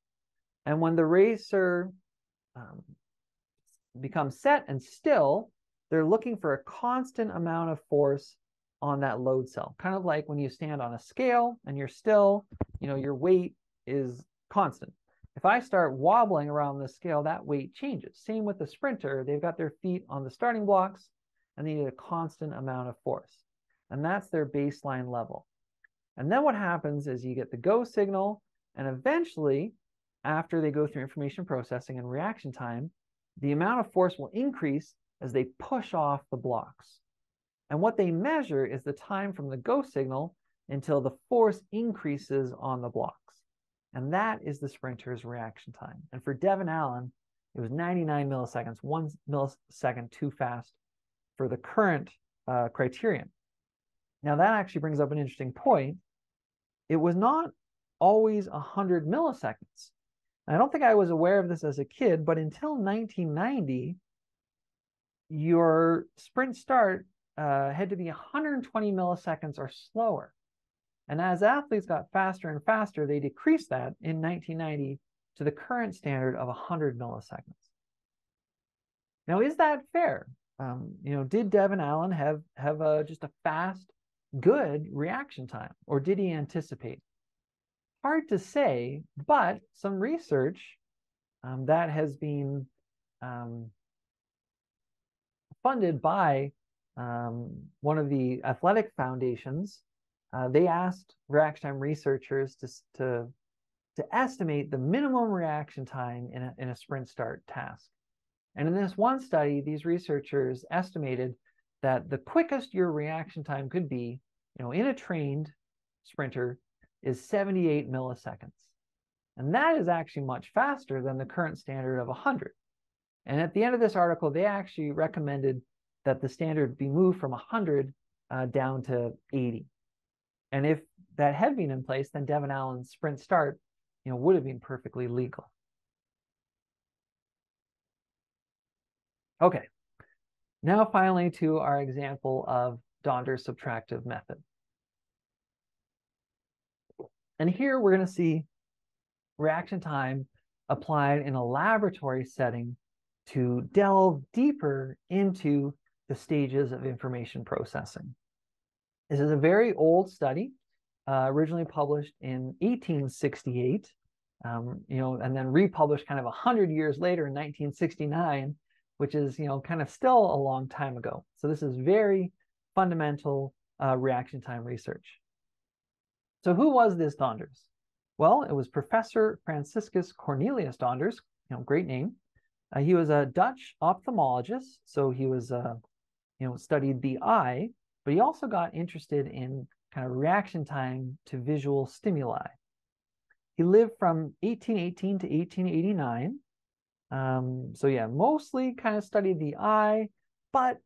And when the racer um, becomes set and still, they're looking for a constant amount of force on that load cell. Kind of like when you stand on a scale and you're still, you know, your weight is constant. If I start wobbling around the scale, that weight changes. Same with the sprinter. They've got their feet on the starting blocks and they need a constant amount of force. And that's their baseline level. And then what happens is you get the go signal and eventually after they go through information processing and reaction time, the amount of force will increase as they push off the blocks. And what they measure is the time from the go signal until the force increases on the blocks. And that is the sprinter's reaction time. And for Devon Allen, it was 99 milliseconds, one millisecond too fast for the current uh, criterion. Now, that actually brings up an interesting point. It was not always 100 milliseconds. I don't think I was aware of this as a kid, but until 1990, your sprint start uh, had to be 120 milliseconds or slower. And as athletes got faster and faster, they decreased that in 1990 to the current standard of 100 milliseconds. Now, is that fair? Um, you know, did Devon Allen have have a, just a fast, good reaction time, or did he anticipate? Hard to say, but some research um, that has been um, funded by um, one of the athletic foundations. Uh, they asked reaction time researchers to, to, to estimate the minimum reaction time in a, in a sprint start task. And in this one study, these researchers estimated that the quickest your reaction time could be, you know, in a trained sprinter is 78 milliseconds. And that is actually much faster than the current standard of 100. And at the end of this article, they actually recommended that the standard be moved from 100 uh, down to 80. And if that had been in place, then Devon Allen's sprint start, you know, would have been perfectly legal. Okay, now finally to our example of Donders' subtractive method. And here we're going to see reaction time applied in a laboratory setting to delve deeper into the stages of information processing. This is a very old study, uh, originally published in 1868, um, you know, and then republished kind of 100 years later in 1969, which is, you know, kind of still a long time ago. So this is very fundamental uh, reaction time research. So who was this Donders? Well, it was Professor Franciscus Cornelius Donders, you know, great name. Uh, he was a Dutch ophthalmologist, so he was, uh, you know, studied the eye, but he also got interested in kind of reaction time to visual stimuli. He lived from 1818 to 1889. Um, so yeah, mostly kind of studied the eye, but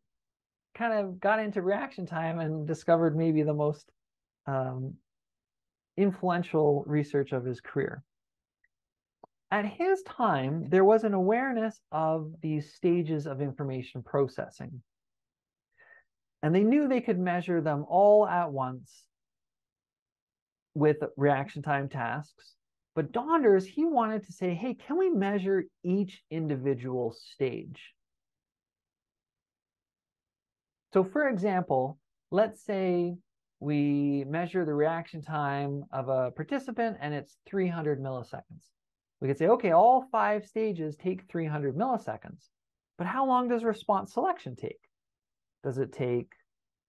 kind of got into reaction time and discovered maybe the most um, influential research of his career. At his time, there was an awareness of these stages of information processing. And they knew they could measure them all at once with reaction time tasks. But Donders, he wanted to say, hey, can we measure each individual stage? So for example, let's say we measure the reaction time of a participant and it's 300 milliseconds. We could say, okay, all five stages take 300 milliseconds, but how long does response selection take? Does it take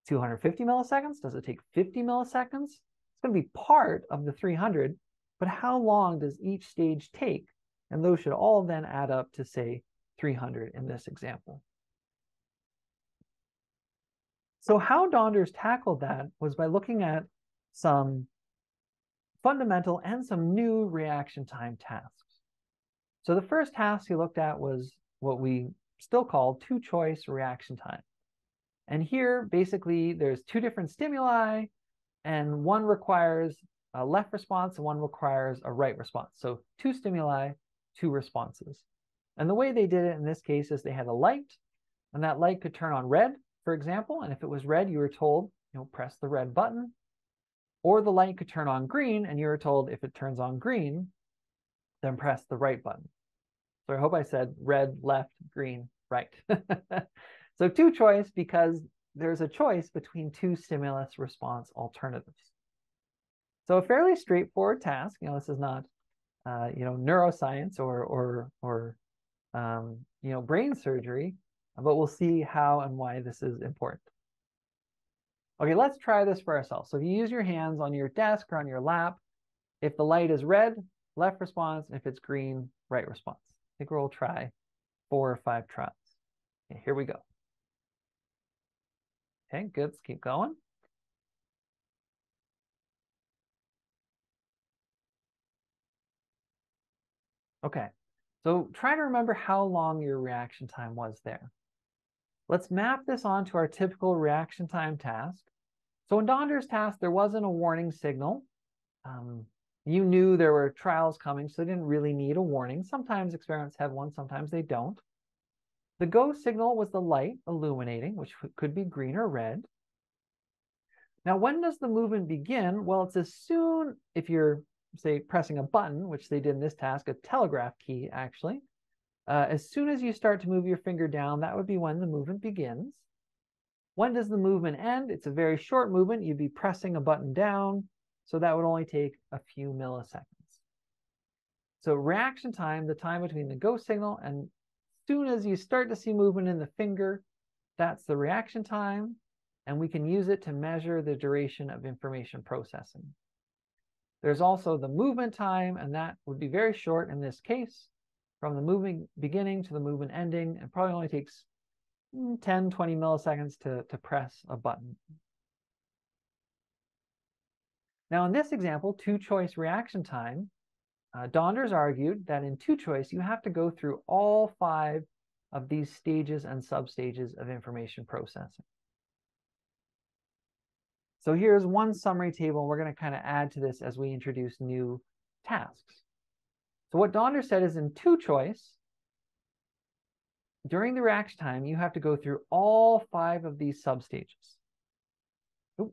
250 milliseconds? Does it take 50 milliseconds? It's going to be part of the 300, but how long does each stage take? And those should all then add up to say 300 in this example. So how Donders tackled that was by looking at some fundamental and some new reaction time tasks. So the first task he looked at was what we still call two-choice reaction time. And here, basically, there's two different stimuli, and one requires a left response and one requires a right response. So two stimuli, two responses. And the way they did it in this case is they had a light, and that light could turn on red, for example, and if it was red, you were told, you know, press the red button. Or the light could turn on green, and you were told if it turns on green, then press the right button. So I hope I said red, left, green, right. so two choice because there's a choice between two stimulus response alternatives. So a fairly straightforward task. You know, this is not, uh, you know, neuroscience or or or um, you know brain surgery but we'll see how and why this is important. Okay, let's try this for ourselves. So if you use your hands on your desk or on your lap, if the light is red, left response, if it's green, right response. I think we'll try four or five tries. Okay, here we go. Okay, good. Let's keep going. Okay, so try to remember how long your reaction time was there. Let's map this onto our typical reaction time task. So in Donders' task, there wasn't a warning signal. Um, you knew there were trials coming, so they didn't really need a warning. Sometimes experiments have one, sometimes they don't. The go signal was the light illuminating, which could be green or red. Now, when does the movement begin? Well, it's as soon, if you're, say, pressing a button, which they did in this task, a telegraph key, actually, uh, as soon as you start to move your finger down, that would be when the movement begins. When does the movement end? It's a very short movement. You'd be pressing a button down, so that would only take a few milliseconds. So reaction time, the time between the go signal and soon as you start to see movement in the finger, That's the reaction time, and we can use it to measure the duration of information processing. There's also the movement time, and that would be very short in this case, from the moving beginning to the movement ending, and probably only takes mm, 10, 20 milliseconds to, to press a button. Now in this example, two-choice reaction time, uh, Donders argued that in two-choice, you have to go through all five of these stages and substages of information processing. So here's one summary table. We're going to kind of add to this as we introduce new tasks. So what Donders said is in two choice, during the reaction time, you have to go through all five of these substages. Ooh,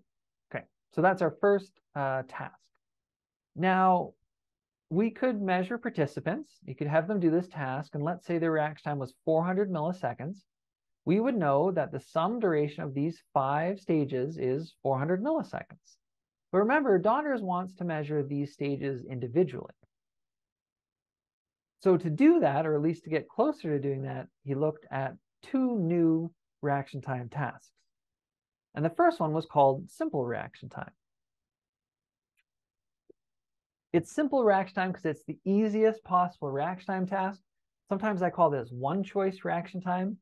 okay, so that's our first uh, task. Now, we could measure participants. You could have them do this task, and let's say the reaction time was 400 milliseconds. We would know that the sum duration of these five stages is 400 milliseconds. But remember, Donders wants to measure these stages individually. So to do that, or at least to get closer to doing that, he looked at two new reaction time tasks. And the first one was called simple reaction time. It's simple reaction time because it's the easiest possible reaction time task. Sometimes I call this one choice reaction time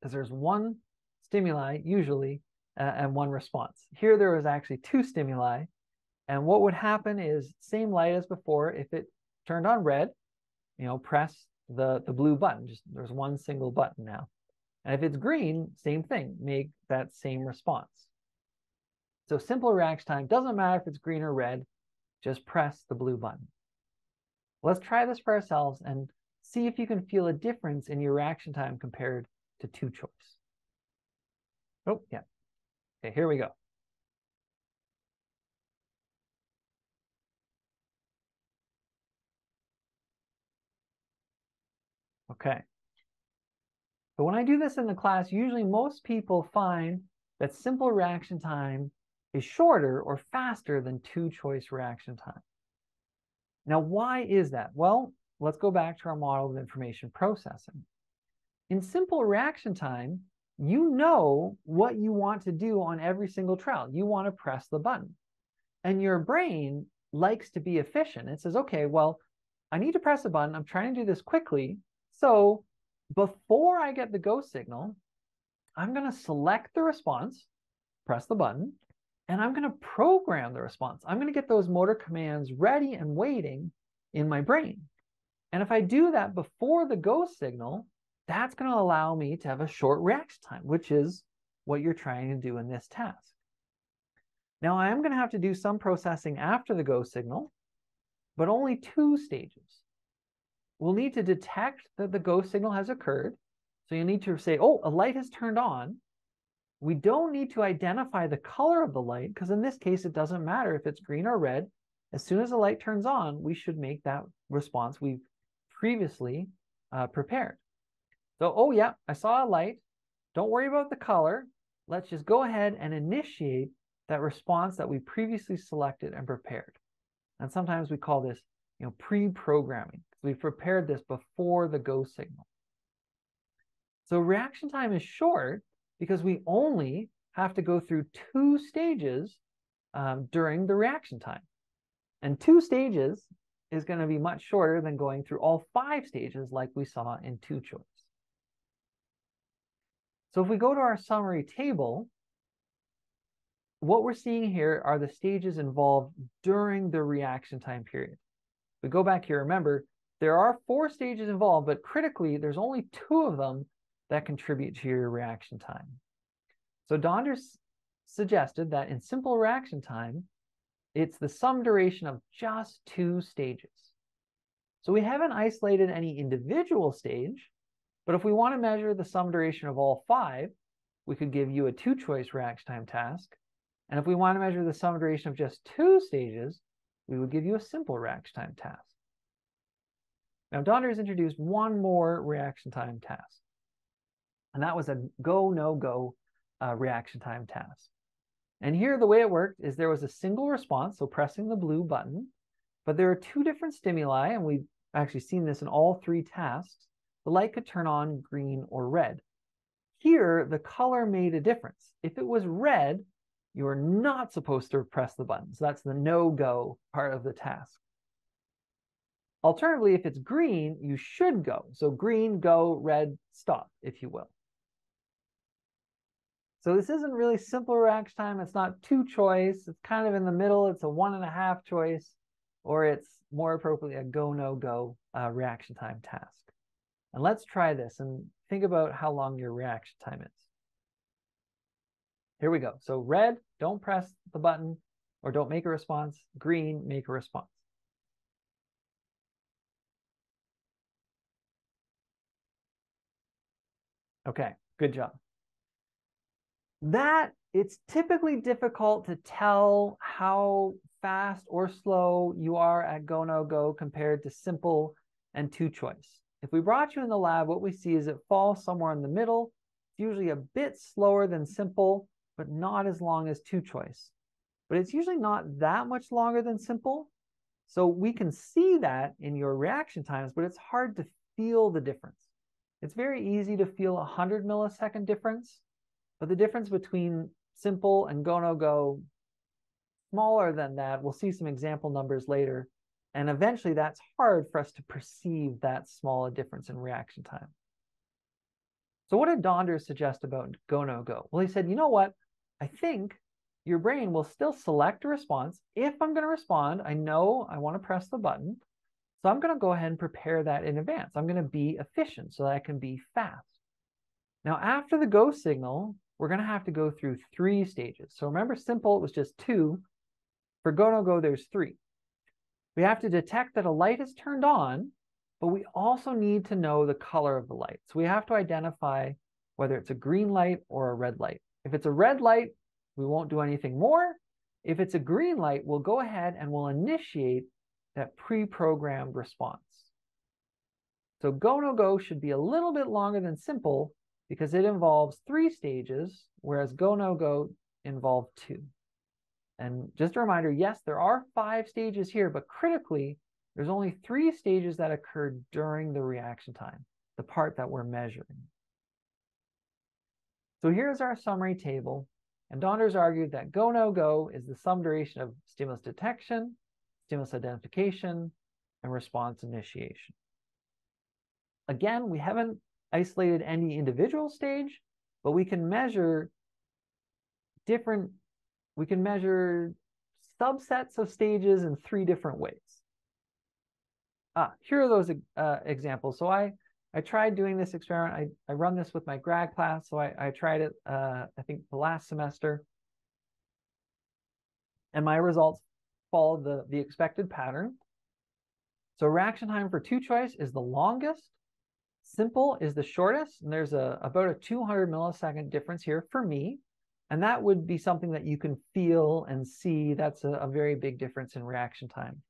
because there's one stimuli usually uh, and one response. Here there was actually two stimuli. And what would happen is same light as before. If it turned on red, you know, press the, the blue button. Just there's one single button now. And if it's green, same thing, make that same response. So simple reaction time doesn't matter if it's green or red, just press the blue button. Let's try this for ourselves and see if you can feel a difference in your reaction time compared to two choice. Oh, yeah. Okay, here we go. Okay. But when I do this in the class, usually most people find that simple reaction time is shorter or faster than two choice reaction time. Now, why is that? Well, let's go back to our model of information processing. In simple reaction time, you know what you want to do on every single trial. You want to press the button. And your brain likes to be efficient. It says, okay, well, I need to press a button. I'm trying to do this quickly. So before I get the go signal, I'm going to select the response, press the button, and I'm going to program the response. I'm going to get those motor commands ready and waiting in my brain. And if I do that before the go signal, that's going to allow me to have a short reaction time, which is what you're trying to do in this task. Now I am going to have to do some processing after the go signal, but only two stages. We'll need to detect that the go signal has occurred. So you need to say, oh, a light has turned on. We don't need to identify the color of the light because in this case, it doesn't matter if it's green or red. As soon as the light turns on, we should make that response we've previously uh, prepared. So, oh yeah, I saw a light. Don't worry about the color. Let's just go ahead and initiate that response that we previously selected and prepared. And sometimes we call this, you know, pre-programming. We prepared this before the go signal. So reaction time is short because we only have to go through two stages um, during the reaction time. And two stages is going to be much shorter than going through all five stages like we saw in two choice. So if we go to our summary table, what we're seeing here are the stages involved during the reaction time period. We go back here, remember, there are four stages involved, but critically, there's only two of them that contribute to your reaction time. So Donders suggested that in simple reaction time, it's the sum duration of just two stages. So we haven't isolated any individual stage, but if we want to measure the sum duration of all five, we could give you a two-choice reaction time task. And if we want to measure the sum duration of just two stages, we would give you a simple reaction time task. Now, Donders introduced one more reaction time task and that was a go, no go uh, reaction time task. And here the way it worked is there was a single response, so pressing the blue button, but there are two different stimuli, and we've actually seen this in all three tasks. The light could turn on green or red. Here, the color made a difference. If it was red, you are not supposed to press the button. So that's the no-go part of the task. Alternatively, if it's green, you should go. So green, go, red, stop, if you will. So this isn't really simple reaction time. It's not two choice. It's kind of in the middle. It's a one and a half choice, or it's more appropriately a go, no, go uh, reaction time task. And let's try this and think about how long your reaction time is. Here we go. So red, don't press the button or don't make a response. Green, make a response. Okay, good job. That it's typically difficult to tell how fast or slow you are at go no go compared to simple and two choice. If we brought you in the lab, what we see is it falls somewhere in the middle. It's usually a bit slower than simple, but not as long as two choice. But it's usually not that much longer than simple. So we can see that in your reaction times, but it's hard to feel the difference. It's very easy to feel a 100 millisecond difference, but the difference between simple and go no go smaller than that. We'll see some example numbers later. And eventually that's hard for us to perceive that small a difference in reaction time. So what did Donders suggest about go no go? Well, he said, you know what? I think your brain will still select a response. If I'm going to respond, I know I want to press the button. So I'm going to go ahead and prepare that in advance. I'm going to be efficient so that I can be fast. Now, after the go signal, we're going to have to go through three stages. So remember, simple, it was just two. For go, no go, there's three. We have to detect that a light is turned on, but we also need to know the color of the light. So we have to identify whether it's a green light or a red light. If it's a red light, we won't do anything more. If it's a green light, we'll go ahead and we'll initiate that pre-programmed response. So go, no go should be a little bit longer than simple because it involves three stages, whereas go, no go involved two. And just a reminder, yes, there are five stages here, but critically, there's only three stages that occur during the reaction time, the part that we're measuring. So here's our summary table. And Donders argued that go, no, go is the sum duration of stimulus detection, stimulus identification, and response initiation. Again, we haven't isolated any individual stage, but we can measure different, we can measure subsets of stages in three different ways. Ah, here are those uh, examples. So I I tried doing this experiment. I, I run this with my grad class. So I, I tried it, uh, I think, the last semester. And my results followed the, the expected pattern. So reaction time for two choice is the longest. Simple is the shortest. And there's a about a 200 millisecond difference here for me. And that would be something that you can feel and see. That's a, a very big difference in reaction time.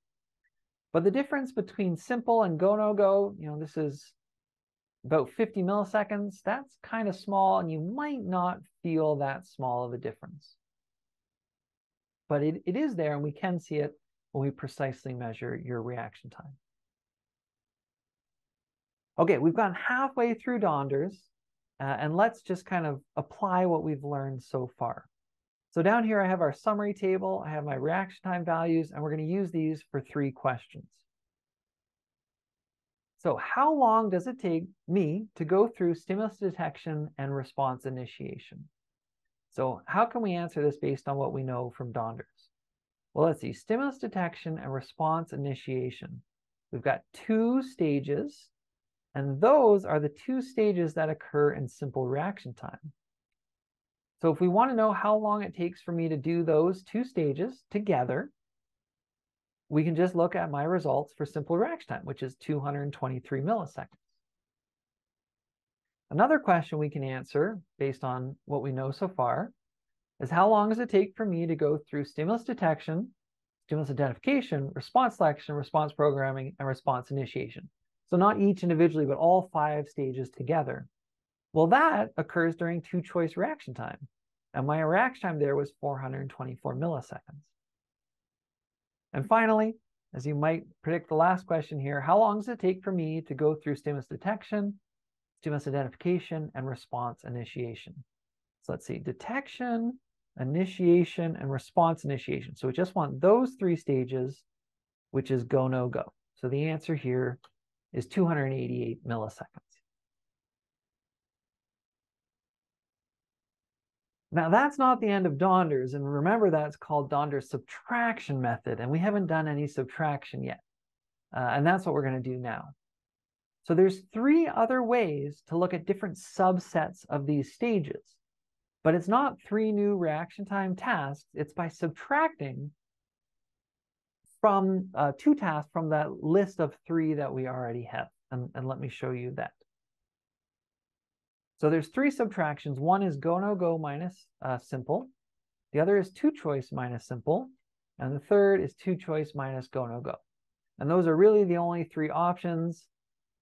But the difference between simple and go no go, you know, this is about 50 milliseconds, that's kind of small, and you might not feel that small of a difference. But it, it is there, and we can see it when we precisely measure your reaction time. Okay, we've gone halfway through Donders, uh, and let's just kind of apply what we've learned so far. So down here, I have our summary table, I have my reaction time values, and we're going to use these for three questions. So how long does it take me to go through stimulus detection and response initiation? So how can we answer this based on what we know from Donders? Well, let's see, stimulus detection and response initiation. We've got two stages, and those are the two stages that occur in simple reaction time. So if we want to know how long it takes for me to do those two stages together, we can just look at my results for simple reaction time, which is 223 milliseconds. Another question we can answer based on what we know so far is how long does it take for me to go through stimulus detection, stimulus identification, response selection, response programming, and response initiation. So not each individually, but all five stages together. Well, that occurs during two choice reaction time. And my reaction time there was 424 milliseconds. And finally, as you might predict the last question here, how long does it take for me to go through stimulus detection, stimulus identification, and response initiation. So let's see, detection, initiation, and response initiation. So we just want those three stages, which is go, no, go. So the answer here is 288 milliseconds. Now that's not the end of Donders, and remember that's called Donders subtraction method, and we haven't done any subtraction yet. Uh, and that's what we're going to do now. So there's three other ways to look at different subsets of these stages. But it's not three new reaction time tasks, it's by subtracting from uh, two tasks from that list of three that we already have. And, and let me show you that. So there's three subtractions. One is go, no, go minus uh, simple. The other is two choice minus simple. And the third is two choice minus go, no, go. And those are really the only three options.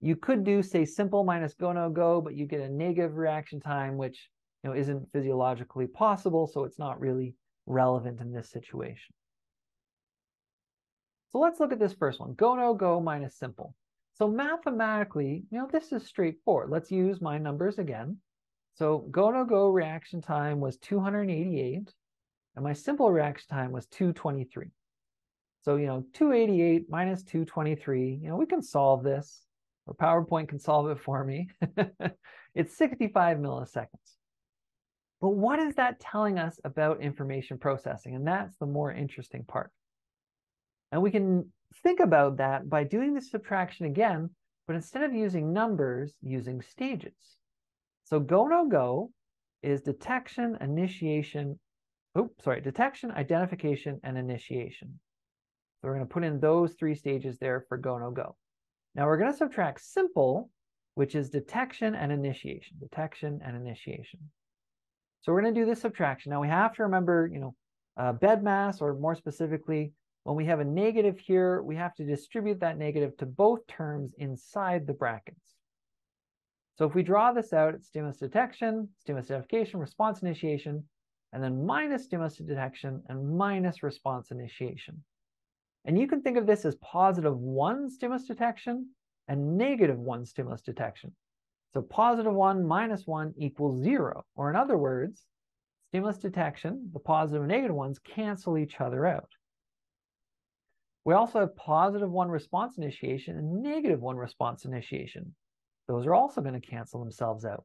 You could do, say, simple minus go, no, go, but you get a negative reaction time, which you know, isn't physiologically possible, so it's not really relevant in this situation. So let's look at this first one, go, no, go minus simple. So mathematically, you know, this is straightforward. Let's use my numbers again. So go, no, go reaction time was 288, and my simple reaction time was 223. So, you know, 288 minus 223, you know, we can solve this, or PowerPoint can solve it for me. it's 65 milliseconds. But what is that telling us about information processing? And that's the more interesting part. And we can think about that by doing the subtraction again, but instead of using numbers, using stages. So go, no, go is detection, initiation, oh, sorry, detection, identification, and initiation. So we're going to put in those three stages there for go, no, go. Now we're going to subtract simple, which is detection and initiation, detection and initiation. So we're going to do this subtraction. Now we have to remember, you know, uh, BEDMAS, or more specifically, when we have a negative here, we have to distribute that negative to both terms inside the brackets. So if we draw this out, it's stimulus detection, stimulus identification, response initiation, and then minus stimulus detection and minus response initiation. And you can think of this as positive one stimulus detection and negative one stimulus detection. So positive 1 minus 1 equals 0. Or in other words, stimulus detection, the positive and negative ones cancel each other out. We also have positive 1 response initiation and negative 1 response initiation. Those are also going to cancel themselves out.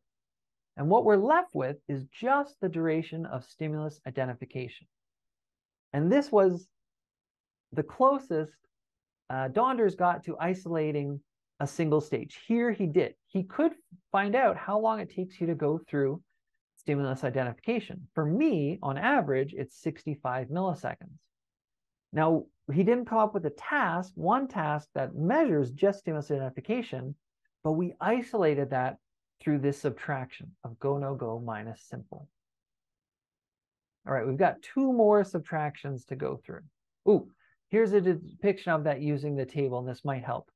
And what we're left with is just the duration of stimulus identification. And this was the closest uh, Donders got to isolating a single stage. Here he did. He could find out how long it takes you to go through stimulus identification. For me, on average, it's 65 milliseconds. Now, he didn't come up with a task, one task that measures just stimulus identification, but we isolated that through this subtraction of go, no, go minus simple. All right, we've got two more subtractions to go through. Ooh, here's a depiction of that using the table, and this might help.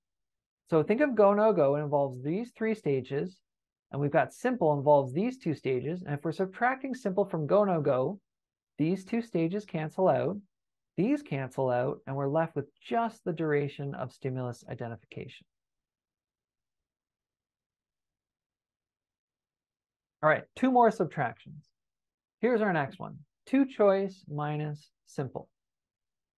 So think of go, no, go. It involves these three stages. And we've got simple involves these two stages. And if we're subtracting simple from go, no, go, these two stages cancel out. These cancel out, and we're left with just the duration of stimulus identification. All right, two more subtractions. Here's our next one. Two choice minus simple.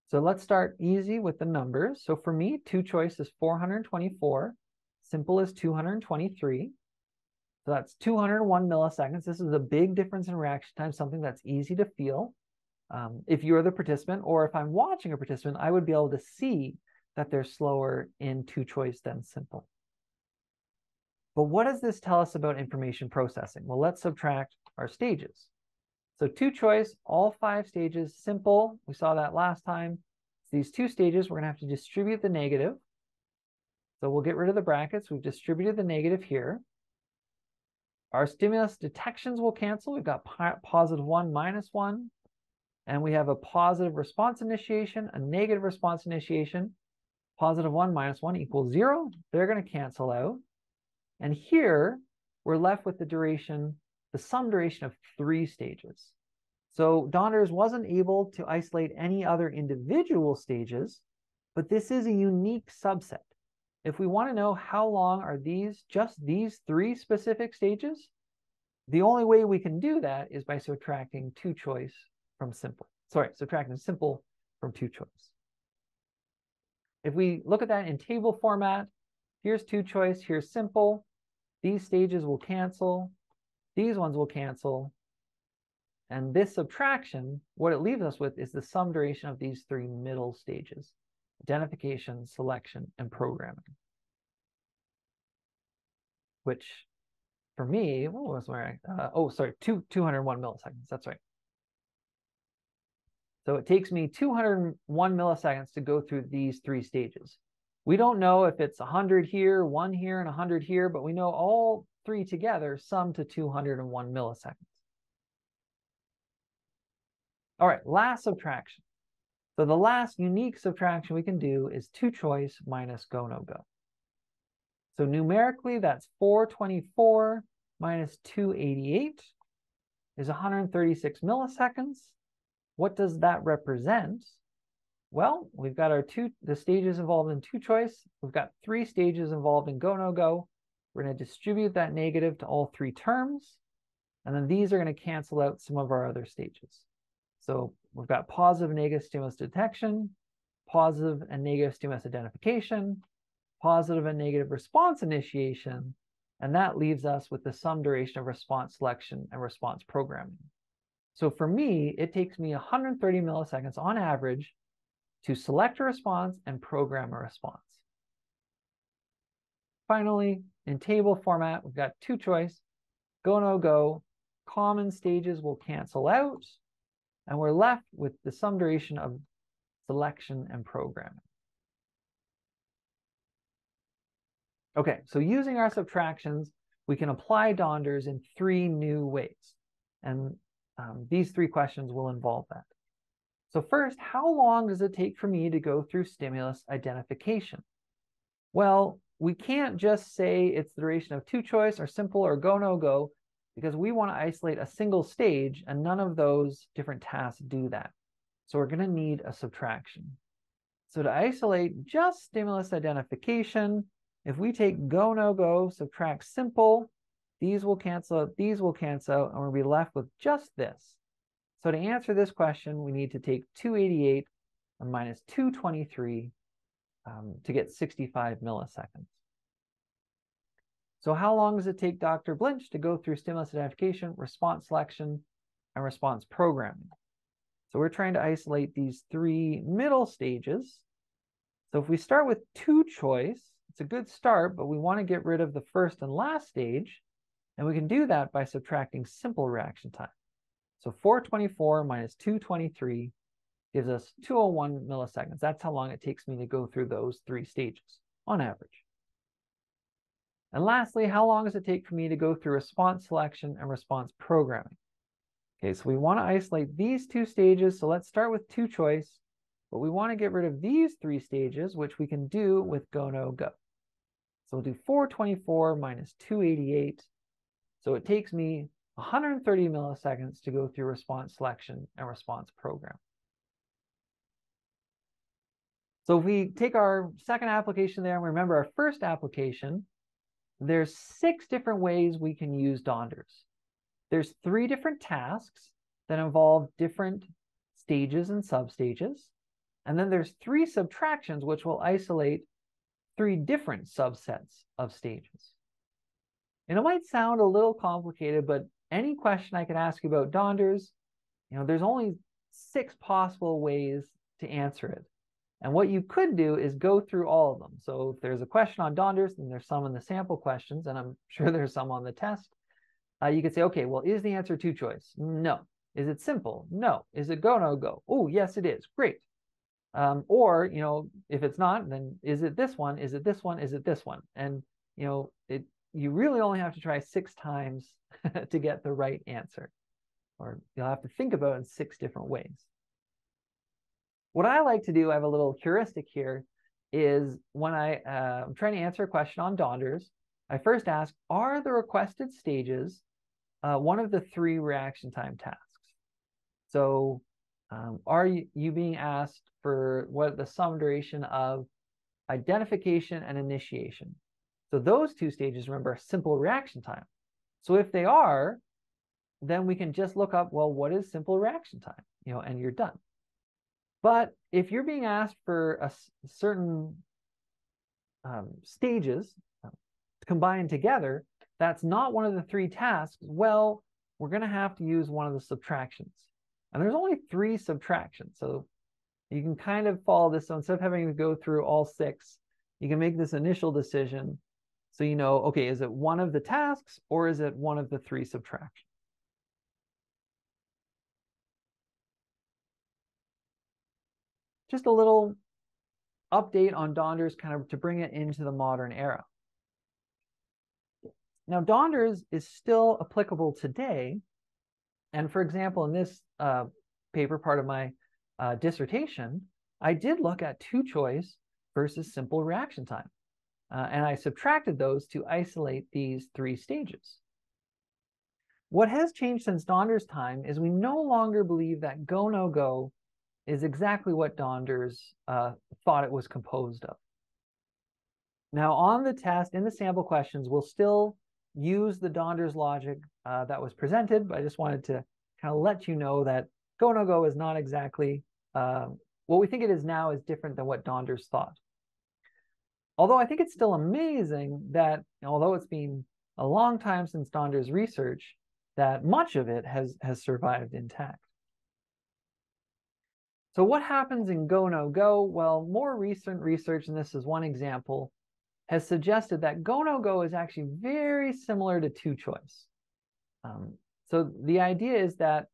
So let's start easy with the numbers. So for me, two choice is 424. Simple is 223. So that's 201 milliseconds. This is a big difference in reaction time, something that's easy to feel. Um, if you're the participant, or if I'm watching a participant, I would be able to see that they're slower in two choice than simple. But what does this tell us about information processing? Well, let's subtract our stages. So two choice, all five stages, simple. We saw that last time. These two stages, we're to have to distribute the negative. So we'll get rid of the brackets. We've distributed the negative here. Our stimulus detections will cancel. We've got positive 1, minus 1. And we have a positive response initiation, a negative response initiation. Positive 1 minus 1 equals 0. They're to cancel out. And here, we're left with the duration the sum duration of three stages. So Donders wasn't able to isolate any other individual stages, but this is a unique subset. if we want to know how long are these, just these three specific stages, the only way we can do that is by subtracting two choice from simple. Sorry, subtracting simple from two choice. If we look at that in table format, here's two choice, here's simple. These stages will cancel. These ones will cancel. And this subtraction, what it leaves us with is the sum duration of these three middle stages, identification, selection, and programming. Which for me, what was my, uh, oh, sorry, two, 201 milliseconds, that's right. So it takes me 201 milliseconds to go through these three stages. We don't know if it's 100 here, one here, and 100 here, but we know all three together sum to 201 milliseconds. All right, last subtraction. So the last unique subtraction we can do is two choice minus go, no go. So numerically, that's 424 minus 288 is 136 milliseconds. What does that represent? Well, we've got our two, the stages involved in two choice. We've got three stages involved in go, no go. We're going to distribute that negative to all three terms. And then these are going to cancel out some of our other stages. So we've got positive and negative stimulus detection, positive and negative stimulus identification, positive and negative response initiation, and that leaves us with the sum duration of response selection and response programming. So for me, it takes me 130 milliseconds on average to select a response and program a response. Finally, in table format, we've got two choice, go, no, go. Common stages will cancel out, and we're left with the sum duration of selection and programming. Okay, so using our subtractions, we can apply Donders in three new ways. And um, these three questions will involve that. So first, how long does it take for me to go through stimulus identification? Well, we can't just say it's the duration of two choice or simple or go, no go, because we want to isolate a single stage and none of those different tasks do that. So we're going to need a subtraction. So to isolate just stimulus identification, if we take go, no go, subtract simple, these will cancel out, these will cancel out, and we'll be left with just this. So to answer this question, we need to take 288 and minus 223 um, to get 65 milliseconds. So how long does it take Dr. Blinch to go through stimulus identification, response selection, and response programming? So we're trying to isolate these three middle stages. So if we start with two choice, it's a good start, but we want to get rid of the first and last stage. And we can do that by subtracting simple reaction time. So 424 minus 223 gives us 201 milliseconds. That's how long it takes me to go through those three stages on average. And lastly, how long does it take for me to go through response selection and response programming? Okay, so we want to isolate these two stages. So let's start with two choice, but we want to get rid of these three stages, which we can do with go, no, go. So we'll do 424 minus 288. So it takes me 130 milliseconds to go through response selection and response program. So if we take our second application there and we remember our first application, there's six different ways we can use Donders. There's three different tasks that involve different stages and substages. And then there's three subtractions, which will isolate three different subsets of stages. And it might sound a little complicated, but any question I could ask you about Donders, you know, there's only six possible ways to answer it. And what you could do is go through all of them. So if there's a question on Donders, and there's some in the sample questions, and I'm sure there's some on the test, uh, you could say, okay, well, is the answer two choice? No. Is it simple? No. Is it go, no, go? Oh, yes, it is. Great. Um, or, you know, if it's not, then is it this one? Is it this one? Is it this one? And, you know, it you really only have to try six times to get the right answer. Or you'll have to think about it in six different ways. What I like to do, I have a little heuristic here, is when I, uh, I'm trying to answer a question on Donders, I first ask, are the requested stages uh, one of the three reaction time tasks? So um, are you, you being asked for what the sum duration of identification, and initiation. So those two stages, remember, are simple reaction time. So if they are, then we can just look up, well, what is simple reaction time? You know, and you're done. But if you're being asked for a certain um, stages uh, combined together, that's not one of the three tasks. Well, we're going to have to use one of the subtractions. And there's only three subtractions. So you can kind of follow this. So instead of having to go through all six, you can make this initial decision. So you know, okay, is it one of the tasks or is it one of the three subtractions? Just a little update on Donders kind of to bring it into the modern era. Now, Donders is still applicable today. And for example, in this uh, paper, part of my uh, dissertation, I did look at two choice versus simple reaction time. Uh, and I subtracted those to isolate these three stages. What has changed since Donders' time is we no longer believe that go, no go is exactly what Donders uh, thought it was composed of. Now on the test, in the sample questions, we'll still use the Donders logic uh, that was presented, but I just wanted to kind of let you know that go, no go is not exactly, uh, what we think it is now is different than what Donders thought. Although I think it's still amazing that, although it's been a long time since Donders research, that much of it has, has survived intact. So what happens in go, no go? Well, more recent research, and this is one example, has suggested that go, no go is actually very similar to two choice. Um, so the idea is that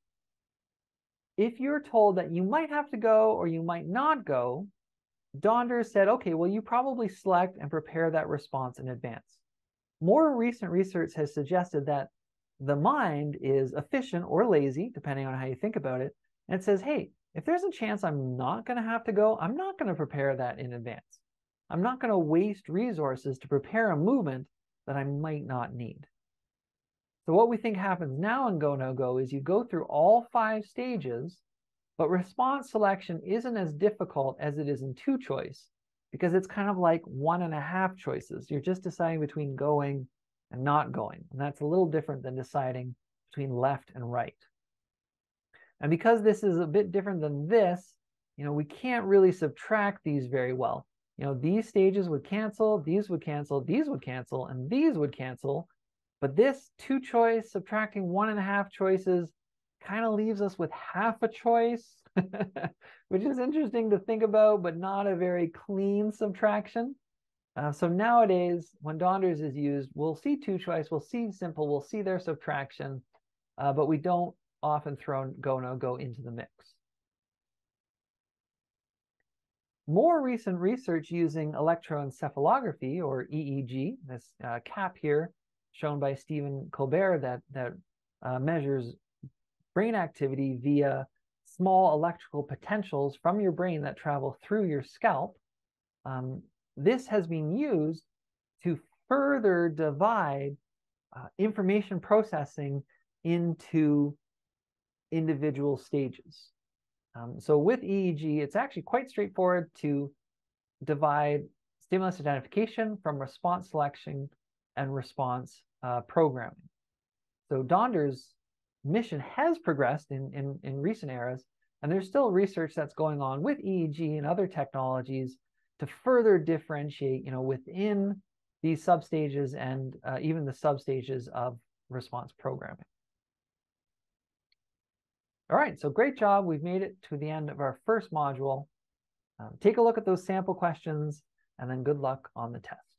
if you're told that you might have to go or you might not go, Donders said, okay, well, you probably select and prepare that response in advance. More recent research has suggested that the mind is efficient or lazy, depending on how you think about it, and it says, hey, if there's a chance I'm not going to have to go, I'm not going to prepare that in advance. I'm not going to waste resources to prepare a movement that I might not need. So what we think happens now in Go No Go is you go through all five stages, but response selection isn't as difficult as it is in two choice because it's kind of like one and a half choices. You're just deciding between going and not going. And that's a little different than deciding between left and right. And because this is a bit different than this, you know, we can't really subtract these very well. You know, these stages would cancel, these would cancel, these would cancel, and these would cancel. But this two choice, subtracting one and a half choices, kind of leaves us with half a choice, which is interesting to think about, but not a very clean subtraction. Uh, so nowadays, when Donders is used, we'll see two choice, we'll see simple, we'll see their subtraction, uh, but we don't often thrown go no go into the mix. More recent research using electroencephalography or EEG, this uh, cap here shown by Stephen Colbert that, that uh, measures brain activity via small electrical potentials from your brain that travel through your scalp. Um, this has been used to further divide uh, information processing into individual stages. Um, so with EEG, it's actually quite straightforward to divide stimulus identification from response selection and response uh, programming. So Donders' mission has progressed in, in, in recent eras, and there's still research that's going on with EEG and other technologies to further differentiate, you know, within these substages and uh, even the substages of response programming. All right, so great job. We've made it to the end of our first module. Um, take a look at those sample questions and then good luck on the test.